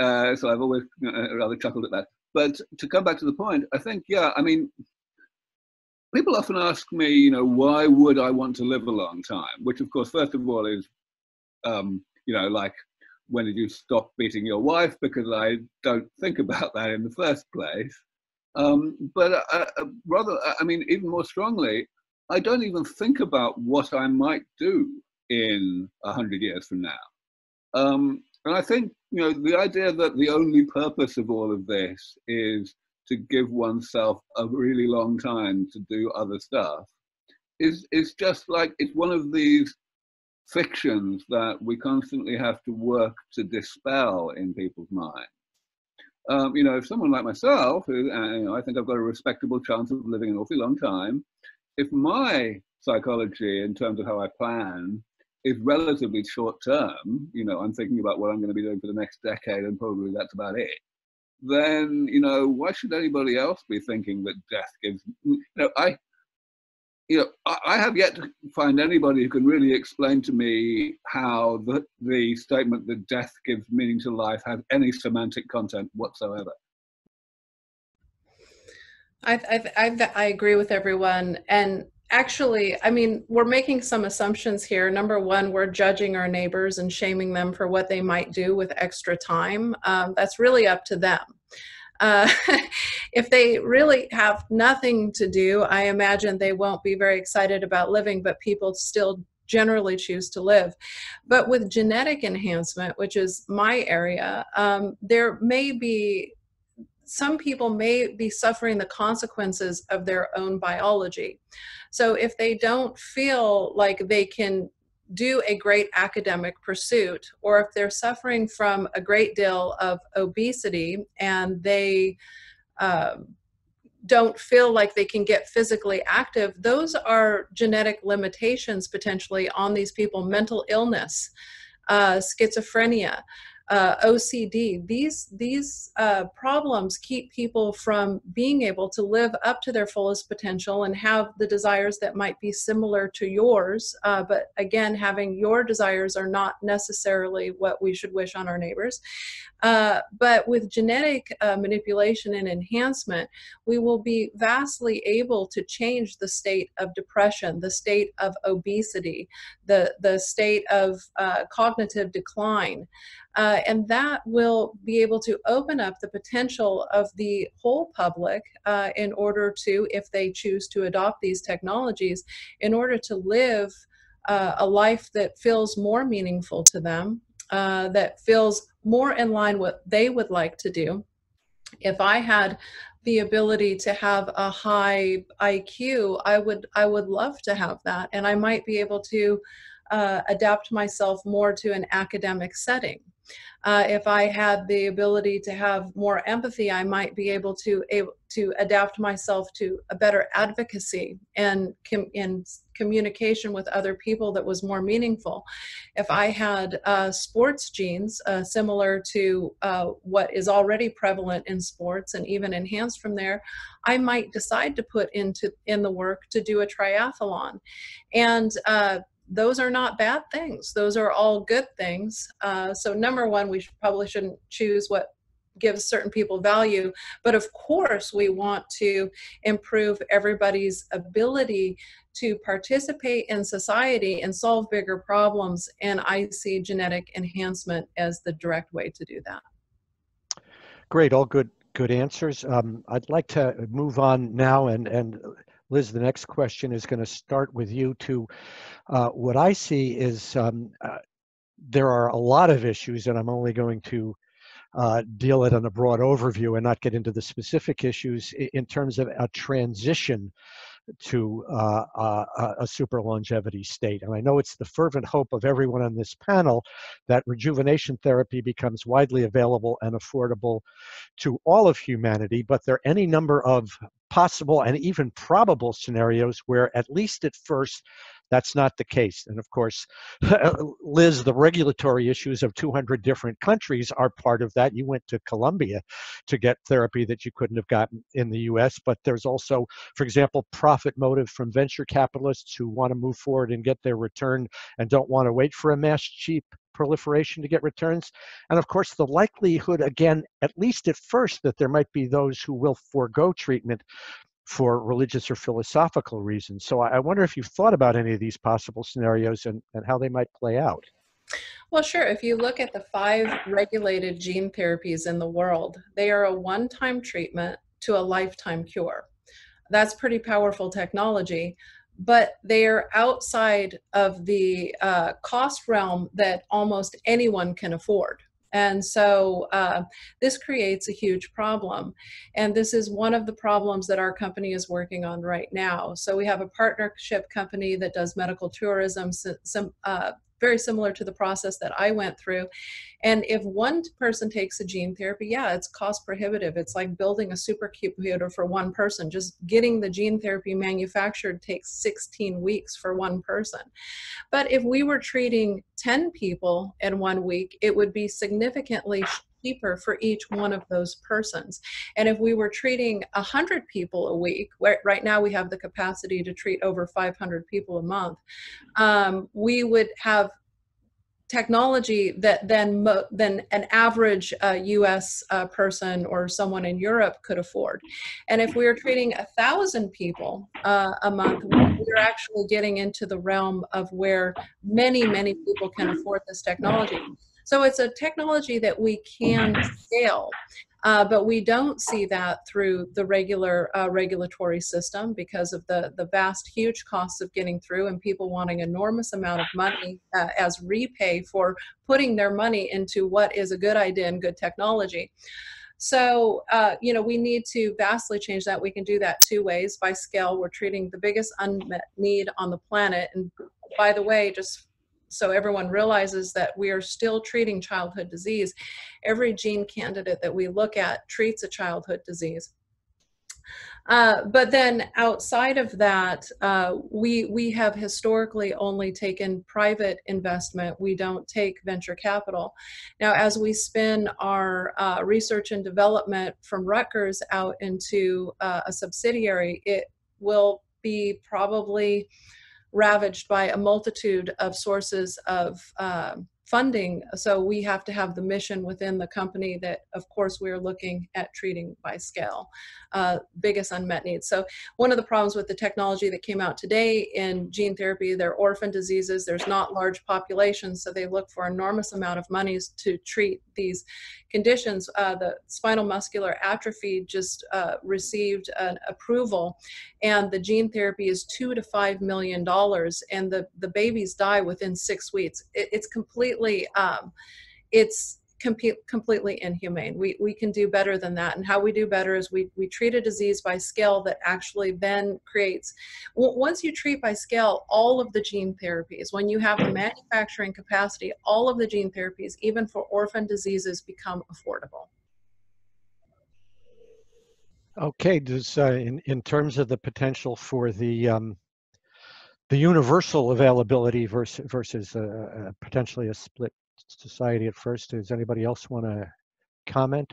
uh, so I've always uh, rather chuckled at that. But to come back to the point, I think, yeah, I mean, people often ask me, you know, why would I want to live a long time? Which, of course, first of all, is, um, you know, like, when did you stop beating your wife? Because I don't think about that in the first place. Um, but uh, uh, rather, I mean, even more strongly, I don't even think about what I might do in a hundred years from now. Um, and I think, you know, the idea that the only purpose of all of this is to give oneself a really long time to do other stuff is, is just like, it's one of these fictions that we constantly have to work to dispel in people's minds um, you know, if someone like myself, who uh, you know, I think I've got a respectable chance of living an awfully long time, if my psychology in terms of how I plan is relatively short term, you know, I'm thinking about what I'm going to be doing for the next decade and probably that's about it, then, you know, why should anybody else be thinking that death gives, you know, I, you know, I have yet to find anybody who can really explain to me how the, the statement that death gives meaning to life has any semantic content whatsoever. I, I, I, I agree with everyone. And actually, I mean, we're making some assumptions here. Number one, we're judging our neighbors and shaming them for what they might do with extra time. Um, that's really up to them. Uh, (laughs) if they really have nothing to do, I imagine they won't be very excited about living, but people still generally choose to live. But with genetic enhancement, which is my area, um, there may be some people may be suffering the consequences of their own biology. So if they don't feel like they can do a great academic pursuit, or if they're suffering from a great deal of obesity and they um, don't feel like they can get physically active, those are genetic limitations potentially on these people, mental illness, uh, schizophrenia uh, OCD. These these uh, problems keep people from being able to live up to their fullest potential and have the desires that might be similar to yours. Uh, but again, having your desires are not necessarily what we should wish on our neighbors. Uh, but with genetic uh, manipulation and enhancement, we will be vastly able to change the state of depression, the state of obesity, the the state of uh, cognitive decline. Uh, and that will be able to open up the potential of the whole public uh, in order to, if they choose to adopt these technologies, in order to live uh, a life that feels more meaningful to them, uh, that feels more in line with what they would like to do. If I had the ability to have a high IQ, I would I would love to have that, and I might be able to uh, adapt myself more to an academic setting. Uh, if I had the ability to have more empathy, I might be able to able to adapt myself to a better advocacy and com- in communication with other people that was more meaningful. If I had uh, sports genes uh, similar to uh, what is already prevalent in sports and even enhanced from there, I might decide to put into in the work to do a triathlon, and uh, those are not bad things. Those are all good things. Uh, so number one, we should, probably shouldn't choose what gives certain people value. But of course, we want to improve everybody's ability to participate in society and solve bigger problems. And I see genetic enhancement as the direct way to do that. Great, all good good answers. Um, I'd like to move on now, and and Liz, the next question is going to start with you. To uh, what I see is um, uh, there are a lot of issues, and I'm only going to uh, deal it on a broad overview and not get into the specific issues in terms of a transition to uh, uh, a super longevity state. And I know it's the fervent hope of everyone on this panel that rejuvenation therapy becomes widely available and affordable to all of humanity, but there are any number of possible and even probable scenarios where, at least at first, that's not the case. And of course, (laughs) Liz, the regulatory issues of 200 different countries are part of that. You went to Colombia to get therapy that you couldn't have gotten in the US, but there's also, for example, profit motive from venture capitalists who want to move forward and get their return and don't want to wait for a mass cheap proliferation to get returns. And of course, the likelihood, again, at least at first, that there might be those who will forego treatment for religious or philosophical reasons. So I wonder if you've thought about any of these possible scenarios and, and how they might play out. Well, sure. If you look at the five regulated gene therapies in the world, they are a one time treatment to a lifetime cure. That's pretty powerful technology, but they're outside of the uh, cost realm that almost anyone can afford. And so uh, this creates a huge problem. And this is one of the problems that our company is working on right now. So we have a partnership company that does medical tourism, some, uh, very similar to the process that I went through. And if one person takes a gene therapy, yeah, it's cost prohibitive. It's like building a supercomputer for one person. Just getting the gene therapy manufactured takes 16 weeks for one person. But if we were treating 10 people in one week, it would be significantly cheaper for each one of those persons. And if we were treating 100 people a week, right now we have the capacity to treat over 500 people a month, um, we would have technology that then then an average uh, U.S. Uh, person or someone in Europe could afford. And if we are treating a thousand people uh, a month, we're actually getting into the realm of where many many people can afford this technology. So it's a technology that we can scale. Uh, but we don't see that through the regular uh, regulatory system because of the, the vast, huge costs of getting through and people wanting enormous amount of money uh, as repay for putting their money into what is a good idea and good technology. So, uh, you know, we need to vastly change that. We can do that two ways. By scale, we're treating the biggest unmet need on the planet. And by the way, just so everyone realizes that we are still treating childhood disease. Every gene candidate that we look at treats a childhood disease. Uh, but then outside of that, uh, we we have historically only taken private investment. We don't take venture capital. Now, as we spin our uh, research and development from Rutgers out into uh, a subsidiary, it will be probably ravaged by a multitude of sources of uh, funding. So we have to have the mission within the company that, of course, we're looking at treating by scale, uh, biggest unmet needs. So one of the problems with the technology that came out today in gene therapy, they're orphan diseases. There's not large populations, so they look for enormous amount of monies to treat these conditions. Uh, the spinal muscular atrophy just uh, received an approval, and the gene therapy is two to five million dollars, and the the babies die within six weeks. It, it's completely um, it's completely inhumane. We, we can do better than that. And how we do better is we, we treat a disease by scale that actually then creates, once you treat by scale, all of the gene therapies, when you have the manufacturing capacity, all of the gene therapies, even for orphan diseases, become affordable. Okay, does, uh, in, in terms of the potential for the um, the universal availability versus versus potentially a split society at first. Does anybody else want to comment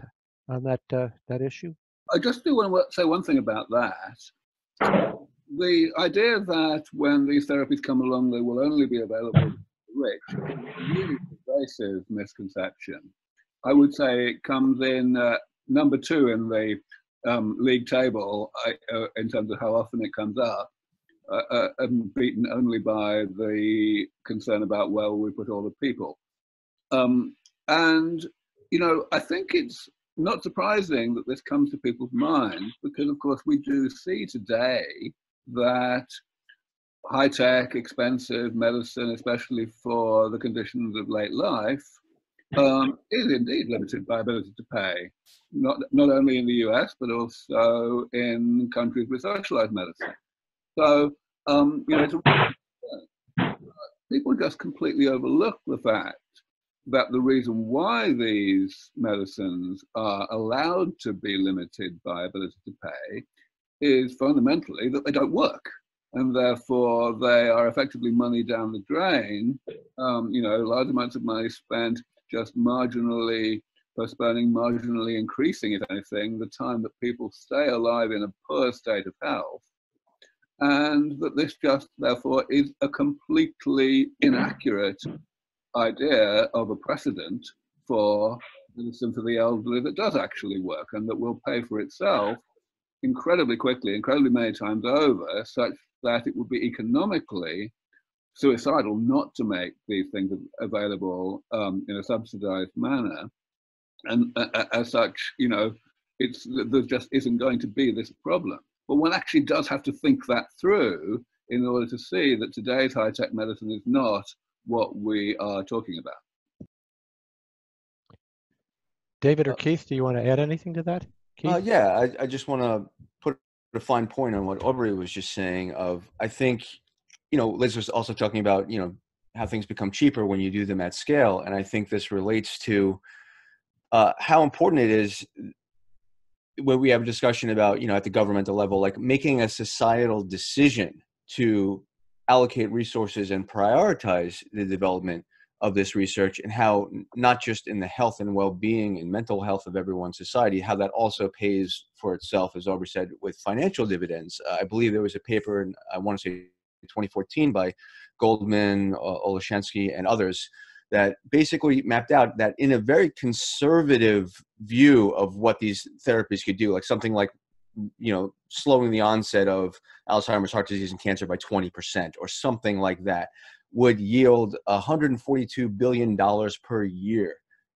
on that uh, that issue? I just do want to say one thing about that. The idea that when these therapies come along, they will only be available to the rich is a really pervasive misconception. I would say it comes in uh, number two in the um, league table uh, in terms of how often it comes up, uh, uh, and beaten only by the concern about where we put all the people. Um, and you know, I think it's not surprising that this comes to people's minds because, of course, we do see today that high tech, expensive medicine, especially for the conditions of late life, um, is indeed limited by ability to pay, not, not only in the US, but also in countries with socialized medicine. So, um, you know, people just completely overlook the fact that the reason why these medicines are allowed to be limited by ability to pay is fundamentally that they don't work and therefore they are effectively money down the drain. Um, you know, large amounts of money spent just marginally postponing, marginally increasing, if anything, the time that people stay alive in a poor state of health. And that this just, therefore, is a completely inaccurate idea of a precedent for medicine for the elderly that does actually work and that will pay for itself incredibly quickly, incredibly many times over, such that it would be economically suicidal not to make these things available um, in a subsidized manner. And uh, as such, you know, it's there just isn't going to be this problem. But one actually does have to think that through in order to see that today's high-tech medicine is not what we are talking about. David or uh, Keith, do you want to add anything to that? Uh, yeah, I, I just want to put a fine point on what Aubrey was just saying. Of I think, you know, Liz was also talking about you know how things become cheaper when you do them at scale, and I think this relates to uh, how important it is when we have a discussion about you know at the governmental level, like making a societal decision to allocate resources and prioritize the development of this research and how not just in the health and well-being and mental health of everyone's society how that also pays for itself as aubrey said with financial dividends. Uh, i believe there was a paper in, i want to say 2014 by goldman uh, and others that basically mapped out that in a very conservative view of what these therapies could do like something like you know slowing the onset of alzheimer's heart disease and cancer by 20% or something like that would yield 142 billion dollars per year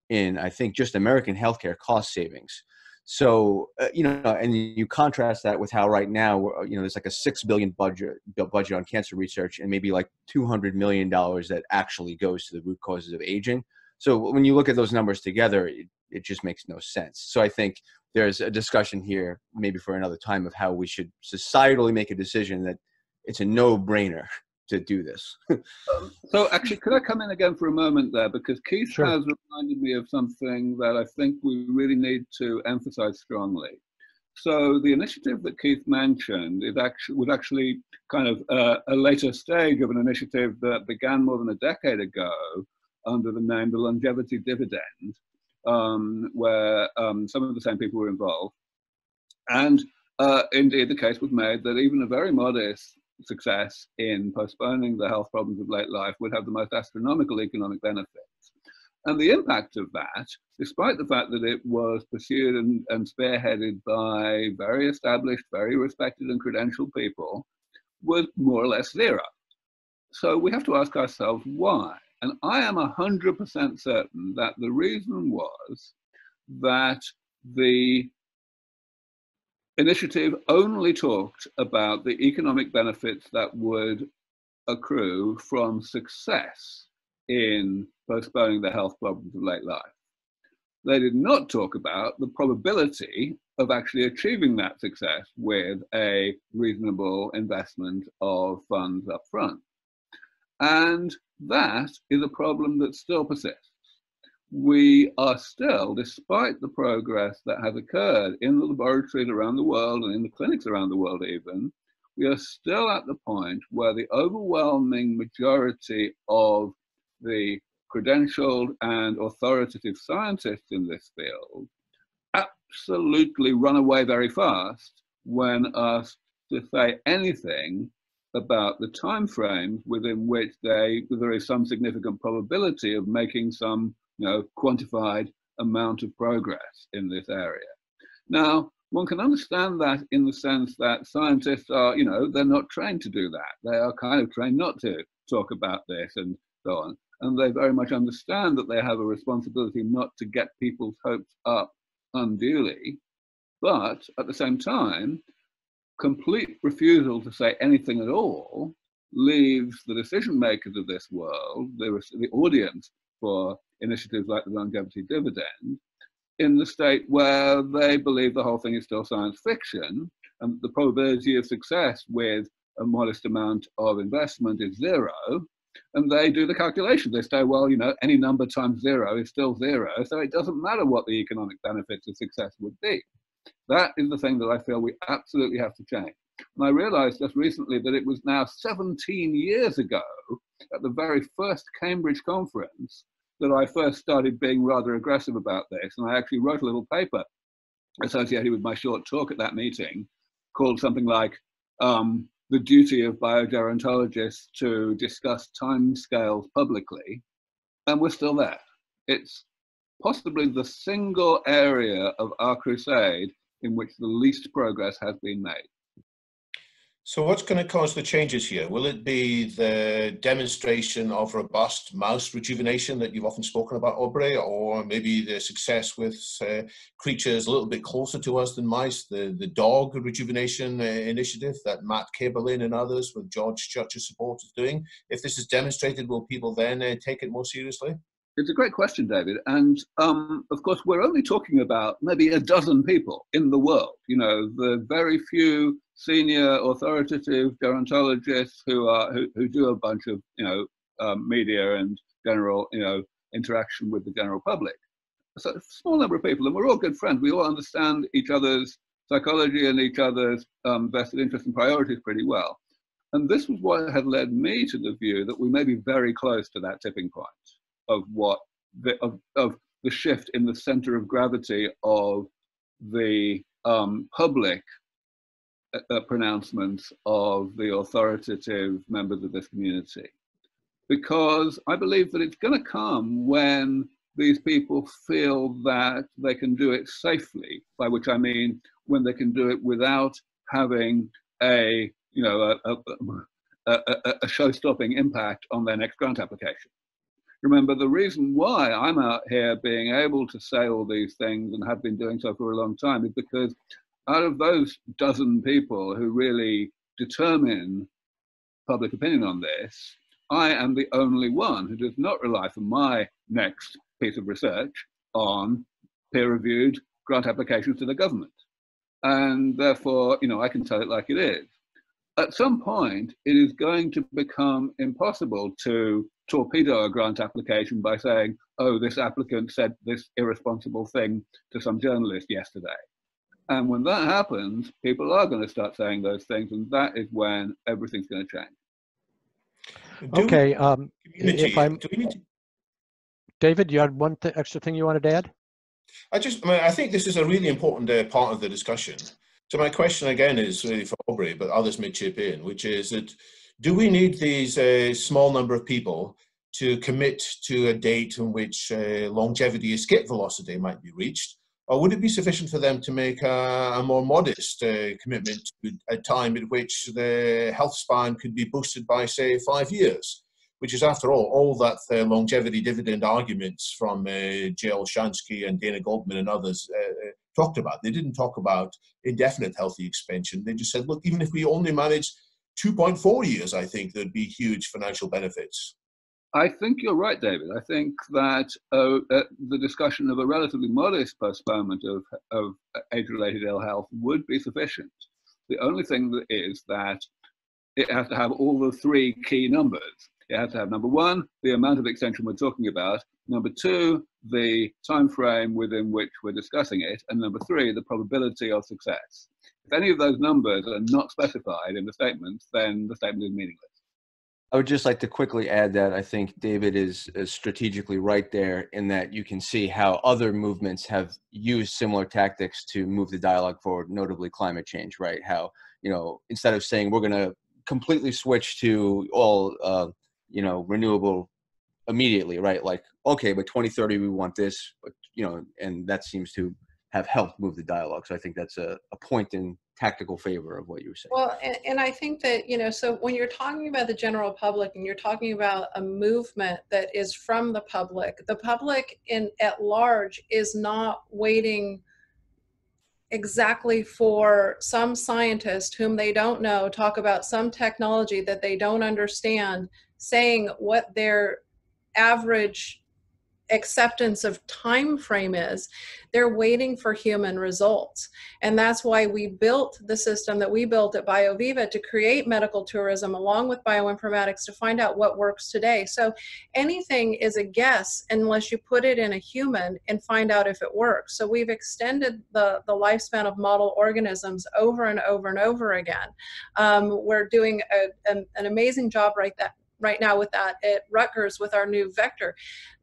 in i think just american healthcare cost savings so uh, you know and you contrast that with how right now you know there's like a 6 billion budget budget on cancer research and maybe like 200 million dollars that actually goes to the root causes of aging. So when you look at those numbers together it, it just makes no sense. So i think there's a discussion here, maybe for another time, of how we should societally make a decision that it's a no-brainer (laughs) to do this. (laughs) so actually, could I come in again for a moment there? Because Keith sure. has reminded me of something that I think we really need to emphasize strongly. So the initiative that Keith mentioned is actually, was actually kind of uh, a later stage of an initiative that began more than a decade ago under the name the Longevity Dividend, um, where um, some of the same people were involved. And uh, indeed, the case was made that even a very modest success in postponing the health problems of late life would have the most astronomical economic benefits. And the impact of that, despite the fact that it was pursued and, and spearheaded by very established, very respected, and credentialed people, was more or less zero. So we have to ask ourselves why. And I am 100% certain that the reason was that the initiative only talked about the economic benefits that would accrue from success in postponing the health problems of late life. They did not talk about the probability of actually achieving that success with a reasonable investment of funds up front. And that is a problem that still persists. We are still, despite the progress that has occurred in the laboratories around the world and in the clinics around the world, even, we are still at the point where the overwhelming majority of the credentialed and authoritative scientists in this field absolutely run away very fast when asked to say anything about the time frames within which they, there is some significant probability of making some you know, quantified amount of progress in this area. Now, one can understand that in the sense that scientists are, you know, they're not trained to do that. They are kind of trained not to talk about this and so on. And they very much understand that they have a responsibility not to get people's hopes up unduly, but at the same time, complete refusal to say anything at all leaves the decision makers of this world, the, the audience for initiatives like the longevity dividend, in the state where they believe the whole thing is still science fiction and the probability of success with a modest amount of investment is zero. And they do the calculation. They say, well, you know, any number times zero is still zero. So it doesn't matter what the economic benefits of success would be. That is the thing that I feel we absolutely have to change. And I realized just recently that it was now 17 years ago at the very first Cambridge conference that I first started being rather aggressive about this. And I actually wrote a little paper associated with my short talk at that meeting called something like um, The Duty of Biogerontologists to Discuss Time Scales Publicly. And we're still there. It's possibly the single area of our crusade in which the least progress has been made. So what's going to cause the changes here? Will it be the demonstration of robust mouse rejuvenation that you've often spoken about, Aubrey, or maybe the success with uh, creatures a little bit closer to us than mice, the, the dog rejuvenation uh, initiative that Matt Kaeberlein and others with George Church's support is doing? If this is demonstrated, will people then uh, take it more seriously? It's a great question, David. And um, of course, we're only talking about maybe a dozen people in the world. You know, the very few senior authoritative gerontologists who are who, who do a bunch of you know um, media and general you know interaction with the general public. So a small number of people, and we're all good friends. We all understand each other's psychology and each other's um, vested interests and priorities pretty well. And this was what had led me to the view that we may be very close to that tipping point of what the, of, of the shift in the center of gravity of the um, public uh, pronouncements of the authoritative members of this community. Because I believe that it's going to come when these people feel that they can do it safely, by which I mean when they can do it without having a, you know, a, a, a, a show-stopping impact on their next grant application. Remember, the reason why I'm out here being able to say all these things and have been doing so for a long time is because out of those dozen people who really determine public opinion on this, I am the only one who does not rely for my next piece of research on peer reviewed grant applications to the government. And therefore, you know, I can tell it like it is. At some point, it is going to become impossible to torpedo a grant application by saying, oh, this applicant said this irresponsible thing to some journalist yesterday. And when that happens, people are going to start saying those things, and that is when everything's going to change. Do okay. Um, if I'm, David, you had one th extra thing you wanted to add? I just, I, mean, I think this is a really important uh, part of the discussion. So my question again is really for Aubrey, but others may chip in, which is that do we need these uh, small number of people to commit to a date in which uh, longevity escape velocity might be reached? Or would it be sufficient for them to make a, a more modest uh, commitment to a time at which the health span could be boosted by, say, five years? Which is, after all, all that the longevity dividend arguments from uh, Jay Olshansky and Dana Goldman and others uh, uh, talked about. They didn't talk about indefinite healthy expansion. They just said, look, even if we only manage 2.4 years, I think there'd be huge financial benefits. I think you're right, David. I think that uh, uh, the discussion of a relatively modest postponement of, of age-related ill health would be sufficient. The only thing that is that it has to have all the three key numbers. It has to have number one, the amount of extension we're talking about, number two, the time frame within which we're discussing it, and number three, the probability of success. If any of those numbers are not specified in the statement, then the statement is meaningless. I would just like to quickly add that I think David is, is, strategically right there in that you can see how other movements have used similar tactics to move the dialogue forward, notably climate change, right? How, you know, instead of saying we're going to completely switch to all, uh, you know, renewable immediately, right? Like, okay, but 2030 we want this, but, you know, and that seems to have helped move the dialogue. So I think that's a, a point in tactical favor of what you were saying. Well, and, and, I think that, you know, so when you're talking about the general public and you're talking about a movement that is from the public, the public in at large is not waiting exactly for some scientist whom they don't know talk about some technology that they don't understand saying what their average acceptance of time frame is they're waiting for human results. And that's why we built the system that we built at bioviva to create medical tourism along with bioinformatics to find out what works today. So anything is a guess unless you put it in a human and find out if it works. So we've extended the the lifespan of model organisms over and over and over again. Um, we're doing a, an, an amazing job right that right now with that at Rutgers with our new vector.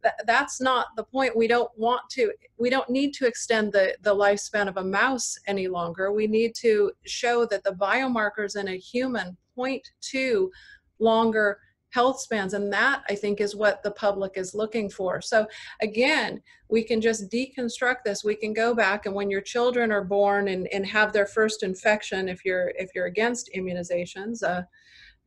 That, that's not the point. We don't want to, we don't need to extend the, the lifespan of a mouse any longer. We need to show that the biomarkers in a human point to longer health spans and that i think is what the public is looking for so again we can just deconstruct this we can go back and when your children are born and, and have their first infection if you're if you're against immunizations uh,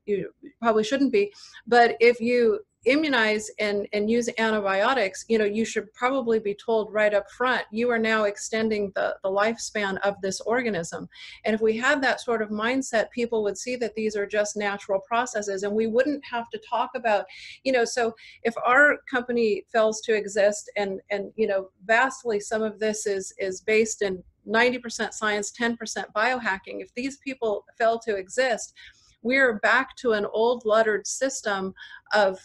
you probably shouldn't be but if you immunize and, and use antibiotics, you know, you should probably be told right up front, you are now extending the, the lifespan of this organism. And if we had that sort of mindset, people would see that these are just natural processes and we wouldn't have to talk about, you know, so if our company fails to exist and, and you know, vastly some of this is, is based in 90% science, 10% biohacking, if these people fail to exist, we're back to an old lettered system of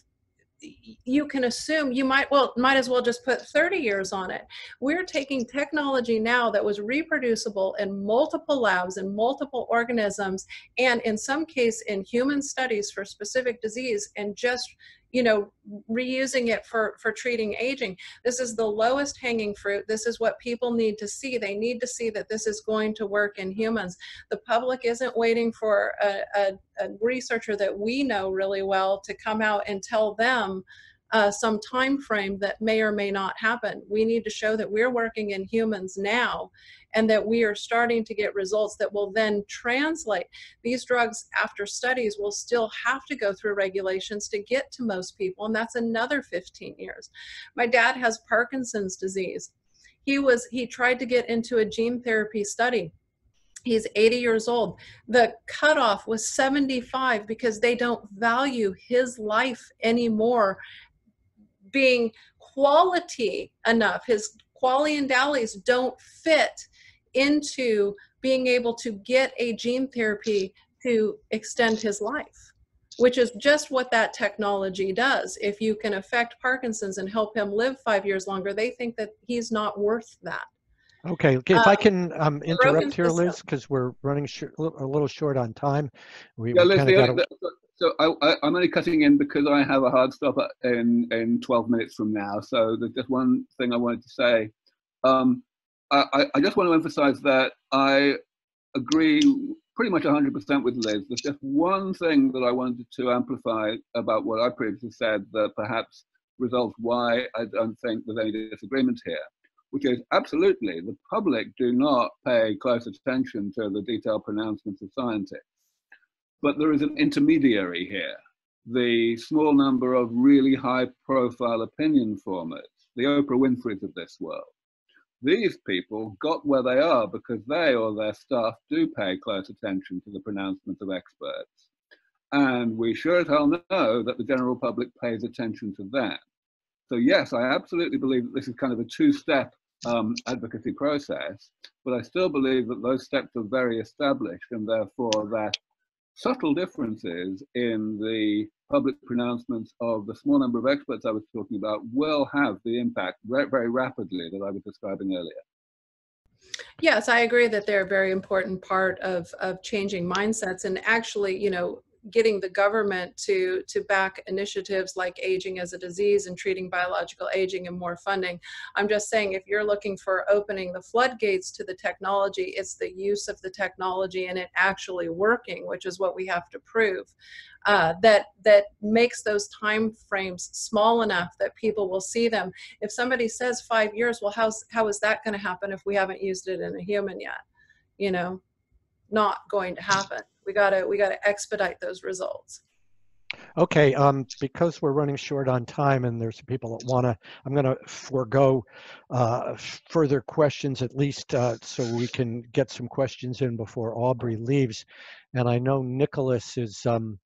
you can assume you might well might as well just put 30 years on it. We're taking technology now that was reproducible in multiple labs and multiple organisms and in some case in human studies for specific disease and just you know reusing it for for treating aging. This is the lowest hanging fruit. This is what people need to see. They need to see that this is going to work in humans. The public isn't waiting for a, a, a researcher that we know really well to come out and tell them uh, some time frame that may or may not happen. We need to show that we're working in humans now and that we are starting to get results that will then translate. These drugs, after studies, will still have to go through regulations to get to most people, and that's another 15 years. My dad has Parkinson's disease. He was he tried to get into a gene therapy study. He's 80 years old. The cutoff was 75 because they don't value his life anymore being quality enough. His quality and DALYs don't fit into being able to get a gene therapy to extend his life, which is just what that technology does. If you can affect Parkinson's and help him live five years longer, they think that he's not worth that. Okay, okay. If um, I can um, interrupt here, Liz, because we're running a little short on time. We, yeah, Liz, the, gotta... the, so I, am only cutting in because I have a hard stop in in 12 minutes from now. So there's just one thing I wanted to say. Um, I, I just want to emphasize that I agree pretty much 100% with Liz. There's just one thing that I wanted to amplify about what I previously said that perhaps resolves why I don't think there's any disagreement here, which is absolutely the public do not pay close attention to the detailed pronouncements of scientists. But there is an intermediary here, the small number of really high profile opinion formers, the Oprah Winfreys of this world these people got where they are because they or their staff do pay close attention to the pronouncements of experts. And we sure as hell know that the general public pays attention to that. So, yes, I absolutely believe that this is kind of a two step um, advocacy process, but I still believe that those steps are very established and therefore that subtle differences in the public pronouncements of the small number of experts I was talking about will have the impact very, rapidly that I was describing earlier. Yes, I agree that they're a very important part of, of changing mindsets. And actually, you know, getting the government to to back initiatives like aging as a disease and treating biological aging and more funding. I'm just saying if you're looking for opening the floodgates to the technology it's the use of the technology and it actually working which is what we have to prove uh, that that makes those time frames small enough that people will see them. If somebody says five years well how's how is that going to happen if we haven't used it in a human yet? You know not going to happen we gotta we gotta expedite those results Okay, um, because we're running short on time and there's people that want to, I'm going to forego uh, further questions at least uh, so we can get some questions in before Aubrey leaves. And I know Nicholas is um,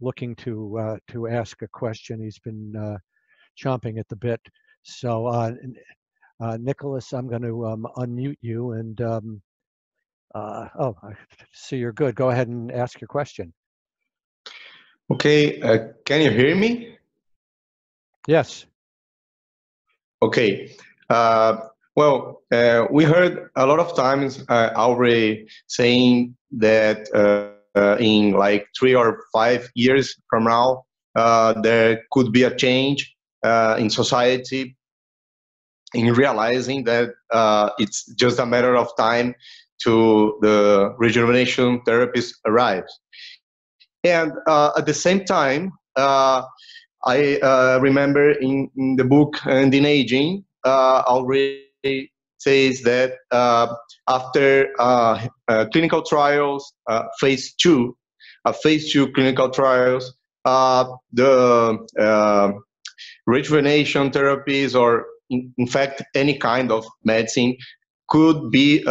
looking to uh, to ask a question. He's been uh, chomping at the bit. So uh, uh, Nicholas, I'm going to um, unmute you and um, oh, I see you're good. Go ahead and ask your question. Okay, uh, can you hear me? Yes. Okay. Uh, well, uh, we heard a lot of times uh, Aubrey saying that uh, uh, in like three or five years from now, there could be a change in society in realizing that it's just a matter of time to the rejuvenation therapies arrives. And uh, at the same time, uh, I uh, remember in, in, the book Ending Aging uh, already says that uh, after uh, clinical trials, phase two, phase two clinical trials, the rejuvenation therapies or in, in, fact any kind of medicine could be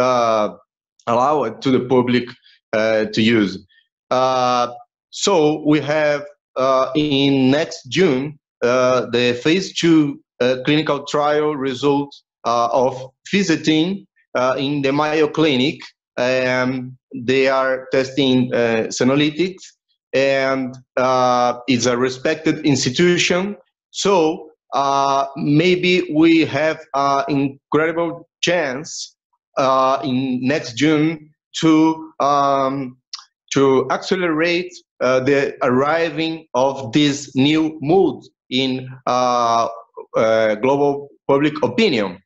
allowed to the public to use. Uh, so we have uh, in next June uh, the phase two uh, clinical trial results uh, of Fisetin uh, in the Mayo Clinic. and they are testing uh, senolytics and it's a respected institution. So maybe we have an incredible chance in next June to um, to accelerate uh, the arriving of this new mood in uh, uh, global public opinion.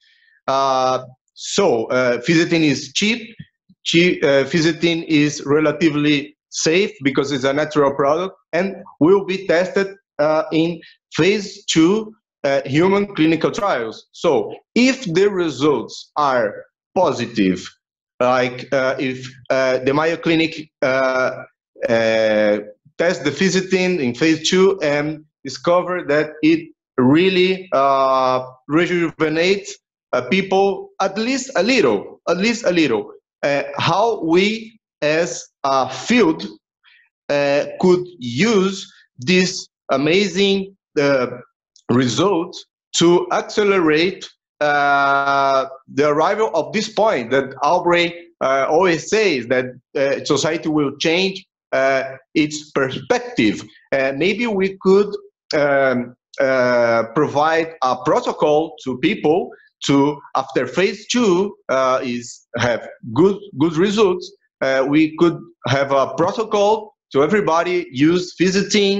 Uh, so, uh, Fisetin is cheap. cheap uh, is relatively safe because it's a natural product and will be tested in phase two human clinical trials. So, if the results are positive like uh, if uh, the Mayo Clinic uh, test the Fisetin in phase two and discover that it really rejuvenates people at least a little, at least a little. how we as a field could use this amazing result to accelerate uh, the arrival of this point that Aubrey uh, always says that uh, society will change uh, its perspective. maybe we could um, uh, provide a protocol to people to after phase two uh, is have good good results. we could have a protocol to everybody use Fisetin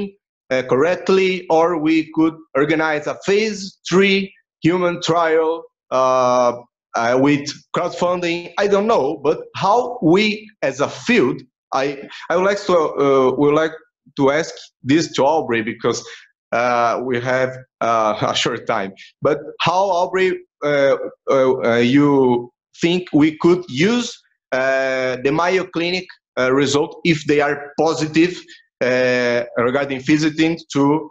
correctly, or we could organize a phase three human trial uh, uh, with crowdfunding. I don't know, but how we as a field, I I would like to uh, would like to ask this to Aubrey because uh, we have uh, (laughs) a short time. But how Aubrey, uh, you think we could use the Mayo Clinic result if they are positive regarding Fisetin to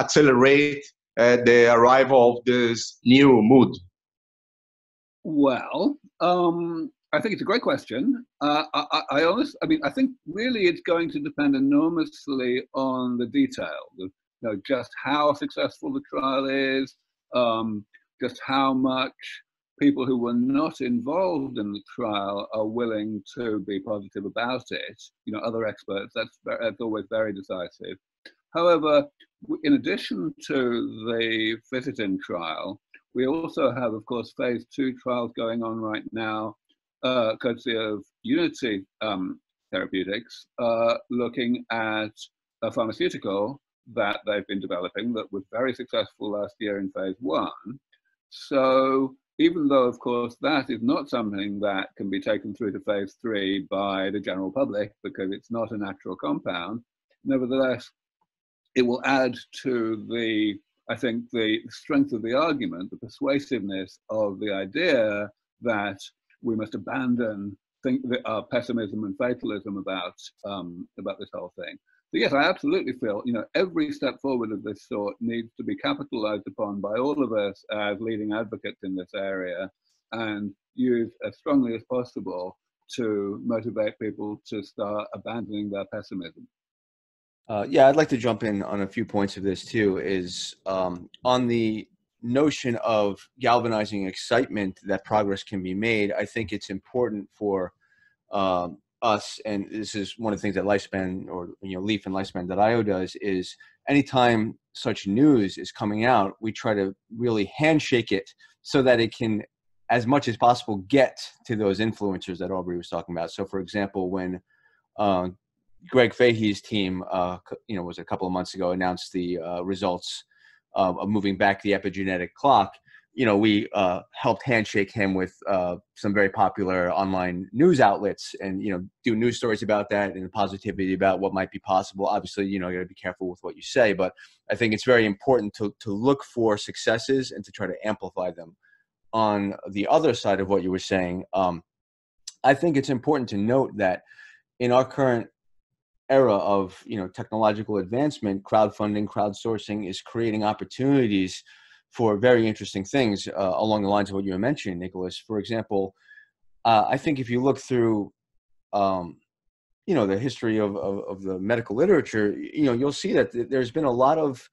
accelerate uh, the arrival of this new mood? Well, um, I think it's a great question. Uh, I, I, honest, I mean, I think really it's going to depend enormously on the detail, you know, just how successful the trial is, um, just how much people who were not involved in the trial are willing to be positive about it. You know, other experts, that's, that's always very decisive. However, in addition to the Fisetin trial, we also have, of course, phase two trials going on right now, uh, courtesy of Unity um, Therapeutics, uh, looking at a pharmaceutical that they've been developing that was very successful last year in phase one. So even though, of course, that is not something that can be taken through to phase three by the general public because it's not a natural compound, nevertheless, it will add to the, I think, the strength of the argument, the persuasiveness of the idea that we must abandon think, uh, pessimism and fatalism about um, about this whole thing. So yes, I absolutely feel you know every step forward of this sort needs to be capitalized upon by all of us as leading advocates in this area, and used as strongly as possible to motivate people to start abandoning their pessimism. Uh, yeah, I'd like to jump in on a few points of this too. Is um, on the notion of galvanizing excitement that progress can be made. I think it's important for um, us, and this is one of the things that Lifespan or you know Leaf and Lifespan.io does is anytime such news is coming out, we try to really handshake it so that it can, as much as possible, get to those influencers that Aubrey was talking about. So, for example, when uh, Greg Fahy's team, uh, you know, was a couple of months ago announced the uh, results of, of, moving back the epigenetic clock. You know, we uh, helped handshake him with uh, some very popular online news outlets, and you know, do news stories about that and positivity about what might be possible. Obviously, you know, you got to be careful with what you say, but I think it's very important to to look for successes and to try to amplify them. On the other side of what you were saying, um, I think it's important to note that in our current era of you know technological advancement, crowdfunding, crowdsourcing is creating opportunities for very interesting things uh, along the lines of what you were mentioning, Nicholas. For example, uh, I think if you look through, um, you know, the history of, of, of the medical literature, you know, you'll see that there's been a lot of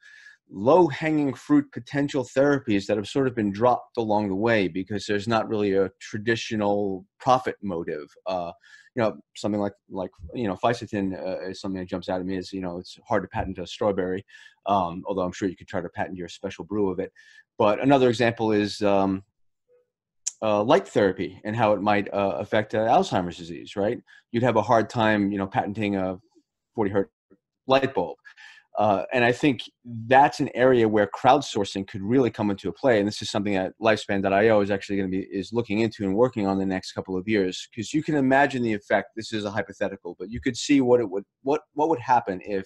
low hanging fruit potential therapies that have sort of been dropped along the way because there's not really a traditional profit motive. Uh, you know something like like you know fisetin uh, is something that jumps out at me is you know it's hard to patent a strawberry um, although i'm sure you could try to patent your special brew of it. But another example is um, uh, light therapy and how it might uh, affect uh, alzheimer's disease right? You'd have a hard time you know patenting a 40 hertz light bulb uh, and I think that's an area where crowdsourcing could really come into play. And this is something that Lifespan.io is actually going to be is looking into and working on the next couple of years. Because you can imagine the effect. This is a hypothetical, but you could see what it would what what would happen if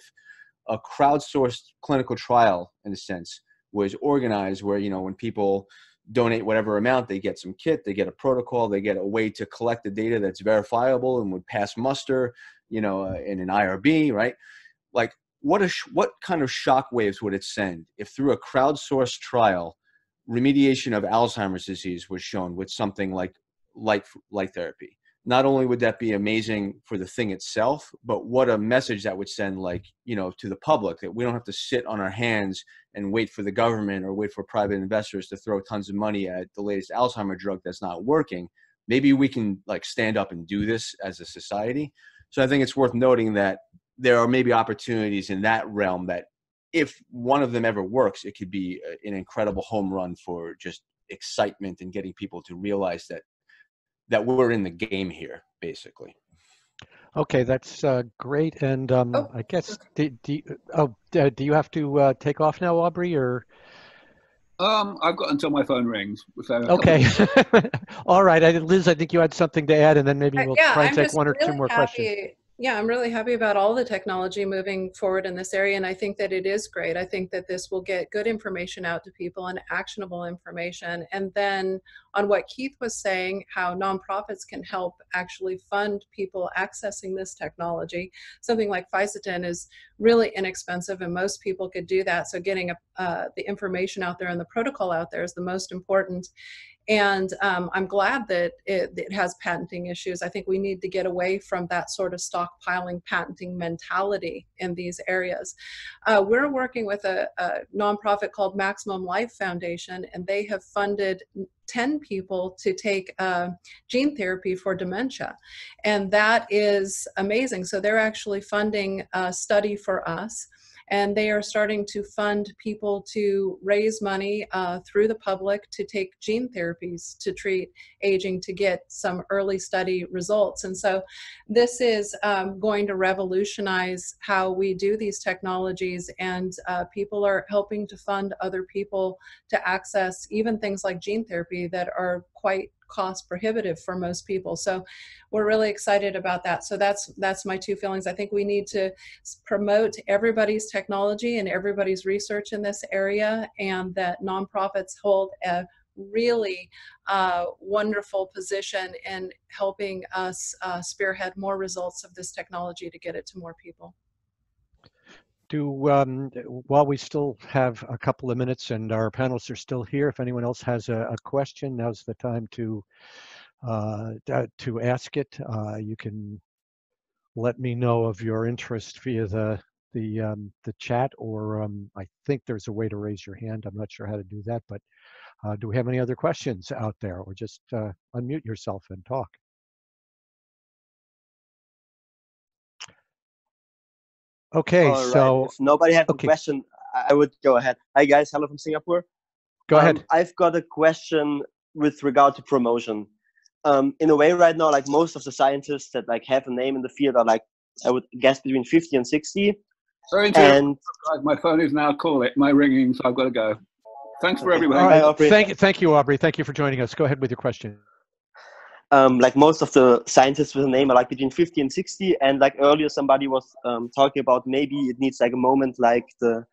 a crowdsourced clinical trial, in a sense, was organized where you know when people donate whatever amount, they get some kit, they get a protocol, they get a way to collect the data that's verifiable and would pass muster, you know, uh, in an IRB, right? Like what a what kind of shock waves would it send if through a crowdsourced trial remediation of alzheimer's disease was shown with something like light light therapy? Not only would that be amazing for the thing itself but what a message that would send like you know to the public that we don't have to sit on our hands and wait for the government or wait for private investors to throw tons of money at the latest alzheimer drug that's not working. Maybe we can like stand up and do this as a society. So i think it's worth noting that there are maybe opportunities in that realm that if one of them ever works, it could be an incredible home run for just excitement and getting people to realize that that we're in the game here, basically. Okay, that's uh, great. And um, oh, I guess okay. do, do, oh, do you have to uh, take off now, Aubrey, or? Um, I've got until my phone rings. So okay. (laughs) All right, I, Liz. I think you had something to add, and then maybe uh, we'll yeah, try and I'm take one or really two more happy. questions. Yeah, I'm really happy about all the technology moving forward in this area, and I think that it is great. I think that this will get good information out to people and actionable information. And then on what Keith was saying, how nonprofits can help actually fund people accessing this technology. Something like Fisetin is really inexpensive, and most people could do that. So getting uh, the information out there and the protocol out there is the most important. And um, I'm glad that it, it, has patenting issues. I think we need to get away from that sort of stockpiling patenting mentality in these areas. Uh, we're working with a, a nonprofit called Maximum Life Foundation, and they have funded 10 people to take uh, gene therapy for dementia. And that is amazing. So they're actually funding a study for us and they are starting to fund people to raise money uh, through the public to take gene therapies to treat aging to get some early study results. And so this is um, going to revolutionize how we do these technologies, and uh, people are helping to fund other people to access even things like gene therapy that are quite cost prohibitive for most people. So we're really excited about that. So that's that's my two feelings. I think we need to promote everybody's technology and everybody's research in this area, and that nonprofits hold a really uh, wonderful position in helping us uh, spearhead more results of this technology to get it to more people. Do um, while we still have a couple of minutes and our panelists are still here, if anyone else has a, a question, now's the time to uh, to ask it. Uh, you can let me know of your interest via the the um, the chat, or um, I think there's a way to raise your hand. I'm not sure how to do that, but uh, do we have any other questions out there, or just uh, unmute yourself and talk? Okay, All right, so if nobody has okay. a question, I would go ahead. Hi guys, hello from Singapore. go Um, ahead. I've got a question with regard to promotion. Um, in a way, right now, like most of the scientists that like have a name in the field are like, I would guess between 50 and 60. Sorry to And interrupt, my phone is now calling, my ringing, so I've got to go. Thanks for everything. All Hi, right, thank you, thank you, Aubrey. Thank you for joining us. Go ahead with your question. Um, like most of the scientists with a name are like between 50 and 60. And like earlier, somebody was um, talking about maybe it needs like a moment like the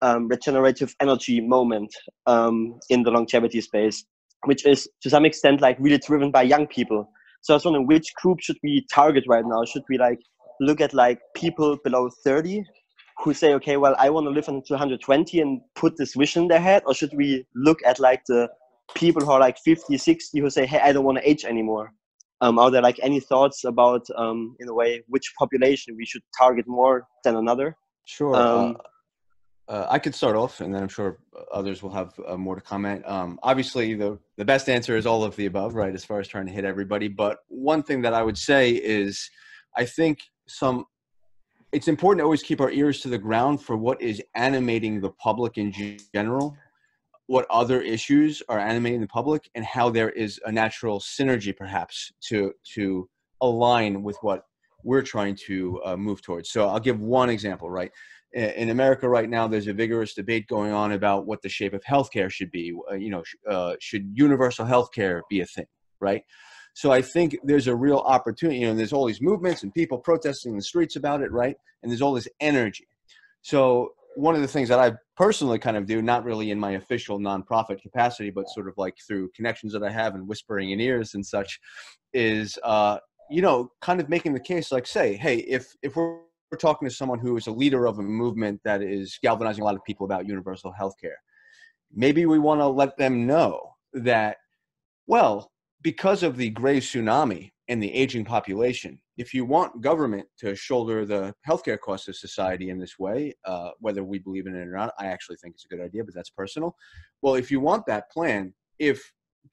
um, regenerative energy moment um, in the longevity space, which is to some extent like really driven by young people. So I was wondering which group should we target right now? Should we like look at like people below 30 who say, okay, well, I want to live until 120 and put this vision in their head? Or should we look at like the people who are like 50, 60 who say, hey, I don't want to age anymore? Um, are there like any thoughts about, um, in a way, which population we should target more than another? Sure. Um, uh, uh, I could start off, and then I'm sure others will have uh, more to comment. Um, obviously, the the best answer is all of the above, right? As far as trying to hit everybody, but one thing that I would say is, I think some. It's important to always keep our ears to the ground for what is animating the public in general, what other issues are animating the public, and how there is a natural synergy, perhaps, to to align with what we're trying to uh, move towards. So I'll give one example, right? In America right now, there's a vigorous debate going on about what the shape of healthcare should be. Uh, you know, uh, should universal healthcare be a thing, right? So I think there's a real opportunity. You know, there's all these movements and people protesting in the streets about it, right? And there's all this energy. So one of the things that I personally kind of do, not really in my official nonprofit capacity, but sort of like through connections that I have and whispering in ears and such, is uh, you know, kind of making the case like say, hey, if if we're, we're talking to someone who is a leader of a movement that is galvanizing a lot of people about universal health care, maybe we want to let them know that, well, because of the gray tsunami and the aging population, if you want government to shoulder the healthcare costs of society in this way, uh, whether we believe in it or not, I actually think it's a good idea, but that's personal. Well, if you want that plan, if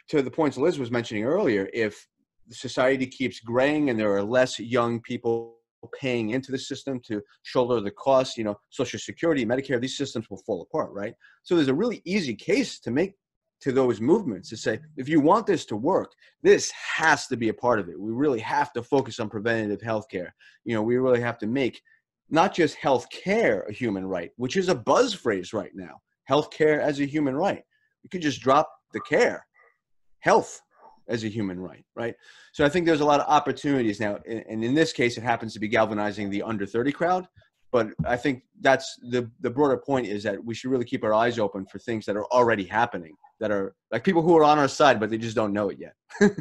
to the points Liz was mentioning earlier, if society keeps graying and there are less young people paying into the system to shoulder the costs, you know, Social Security, Medicare, these systems will fall apart, right? So there's a really easy case to make to those movements to say, if you want this to work, this has to be a part of it. We really have to focus on preventative health care. You know, we really have to make not just health care a human right, which is a buzz phrase right now. Health care as a human right. We could just drop the care. Health as a human right, right? So I think there's a lot of opportunities now, and in this case, it happens to be galvanizing the under 30 crowd. But I think that's the the broader point is that we should really keep our eyes open for things that are already happening, that are like people who are on our side, but they just don't know it yet, (laughs)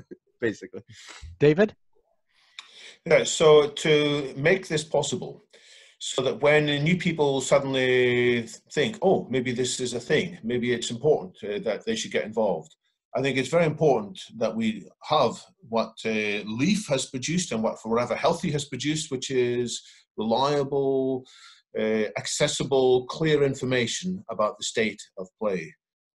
basically. David? Yeah, so to make this possible, so that when new people suddenly think, oh, maybe this is a thing, maybe it's important uh, that they should get involved. I think it's very important that we have what uh, Leaf has produced and what Forever Healthy has produced, which is reliable, uh, accessible, clear information about the state of play.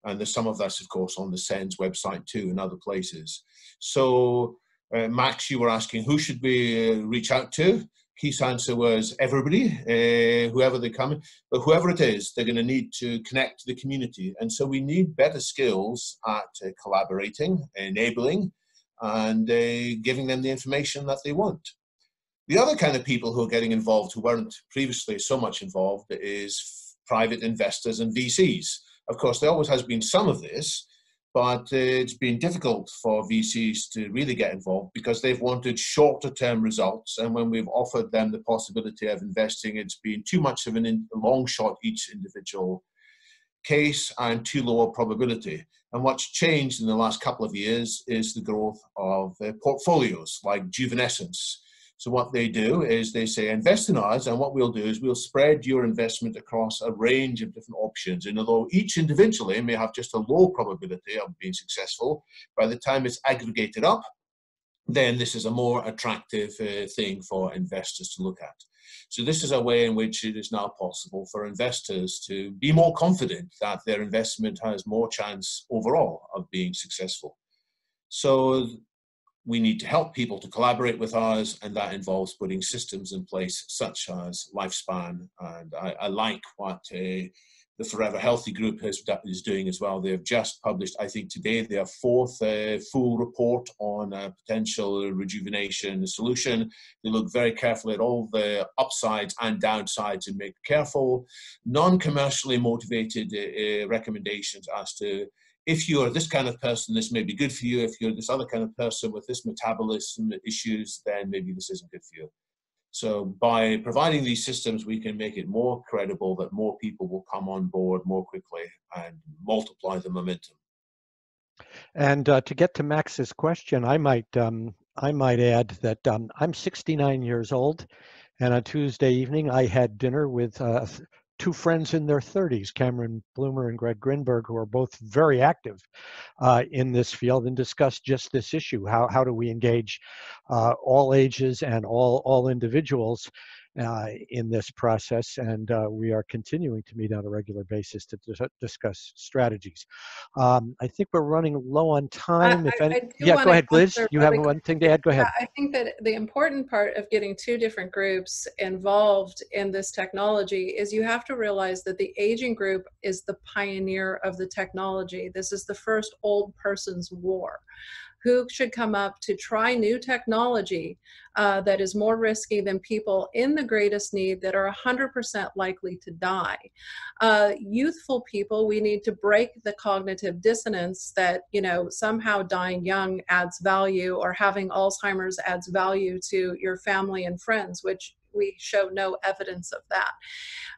And there's some of that's, of course, on the SENS website too and other places. So, uh, Max, you were asking who should we uh, reach out to? His answer was everybody, uh, whoever they come, but whoever it is, they're going to need to connect to the community. And so we need better skills at uh, collaborating, enabling, and uh, giving them the information that they want. The other kind of people who are getting involved who weren't previously so much involved is private investors and VCs. Of course, there always has been some of this, but uh, it's been difficult for VCs to really get involved because they've wanted shorter term results. And when we've offered them the possibility of investing, it's been too much of a long shot each individual case and too low a probability. And what's changed in the last couple of years is the growth of uh, portfolios like Juvenescence, So what they do is they say, invest in us, and what we'll do is we'll spread your investment across a range of different options. And although each individually may have just a low probability of being successful, by the time it's aggregated up, then this is a more attractive uh, thing for investors to look at. So this is a way in which it is now possible for investors to be more confident that their investment has more chance overall of being successful. So we need to help people to collaborate with us, and that involves putting systems in place such as lifespan. And I, I like what uh, the Forever Healthy group has, is doing as well. They've just published, I think today, their fourth uh, full report on a potential rejuvenation solution. They look very carefully at all the upsides and downsides and make careful, non-commercially motivated uh, uh recommendations as to if you're this kind of person, this may be good for you. If you're this other kind of person with this metabolism issues, then maybe this isn't good for you. So by providing these systems, we can make it more credible that more people will come on board more quickly and multiply the momentum. And uh, to get to Max's question, I might um, I might add that um, I'm 69 years old, and on Tuesday evening I had dinner with uh, two friends in their 30s, Cameron Bloomer and Greg Grinberg, who are both very active uh, in this field and discuss just this issue. How, how do we engage uh, all ages and all, all individuals uh, in this process, and uh, we are continuing to meet on a regular basis to dis discuss strategies. Um, I think we're running low on time. I, if any, yeah, go ahead, Liz. You have one thing to add. Go ahead. I think that the important part of getting two different groups involved in this technology is you have to realize that the aging group is the pioneer of the technology. This is the first old person's war who should come up to try new technology uh, that is more risky than people in the greatest need that are 100% likely to die. Uh, youthful people, we need to break the cognitive dissonance that, you know, somehow dying young adds value or having Alzheimer's adds value to your family and friends, which we show no evidence of that.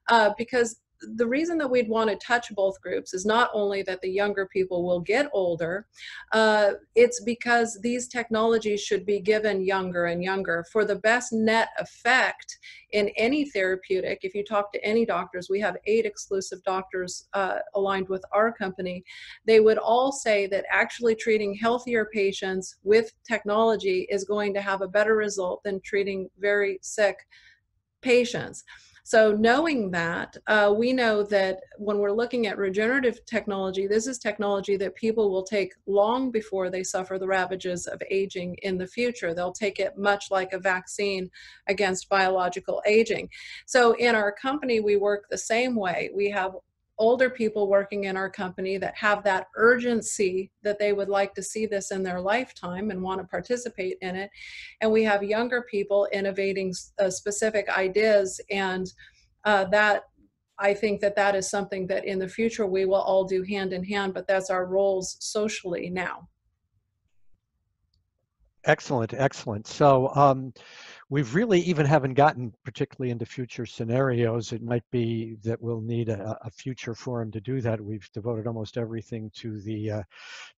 Uh, because the reason that we'd want to touch both groups is not only that the younger people will get older, uh, it's because these technologies should be given younger and younger for the best net effect in any therapeutic. If you talk to any doctors, we have eight exclusive doctors uh, aligned with our company, they would all say that actually treating healthier patients with technology is going to have a better result than treating very sick patients. So knowing that, uh, we know that when we're looking at regenerative technology, this is technology that people will take long before they suffer the ravages of aging in the future. They'll take it much like a vaccine against biological aging. So in our company, we work the same way. We have older people working in our company that have that urgency that they would like to see this in their lifetime and want to participate in it. And we have younger people innovating uh, specific ideas and uh, that I think that that is something that in the future we will all do hand in hand, but that's our roles socially now. Excellent, excellent. So um, we've really even haven't gotten particularly into future scenarios. It might be that we'll need a, a future forum to do that. We've devoted almost everything to the uh,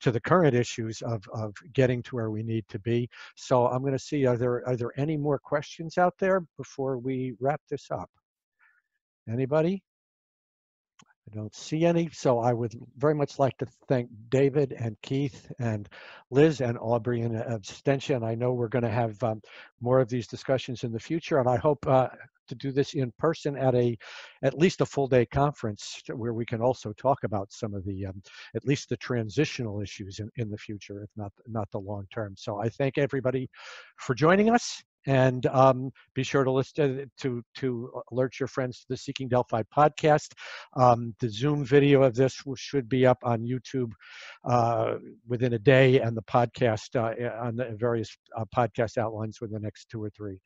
to the current issues of of getting to where we need to be. So I'm going to see are there are there any more questions out there before we wrap this up? Anybody? I don't see any, so I would very much like to thank David and Keith and Liz and Aubrey in abstention. I know we're going to have um, more of these discussions in the future, and I hope uh, to do this in person at a at least a full day conference where we can also talk about some of the um, at least the transitional issues in, in the future, if not not the long term. So I thank everybody for joining us and um, be sure to list uh, to to alert your friends to the Seeking Delphi podcast. Um, the Zoom video of this should be up on YouTube uh, within a day, and the podcast uh, on the various uh, podcast outlines within the next two or three.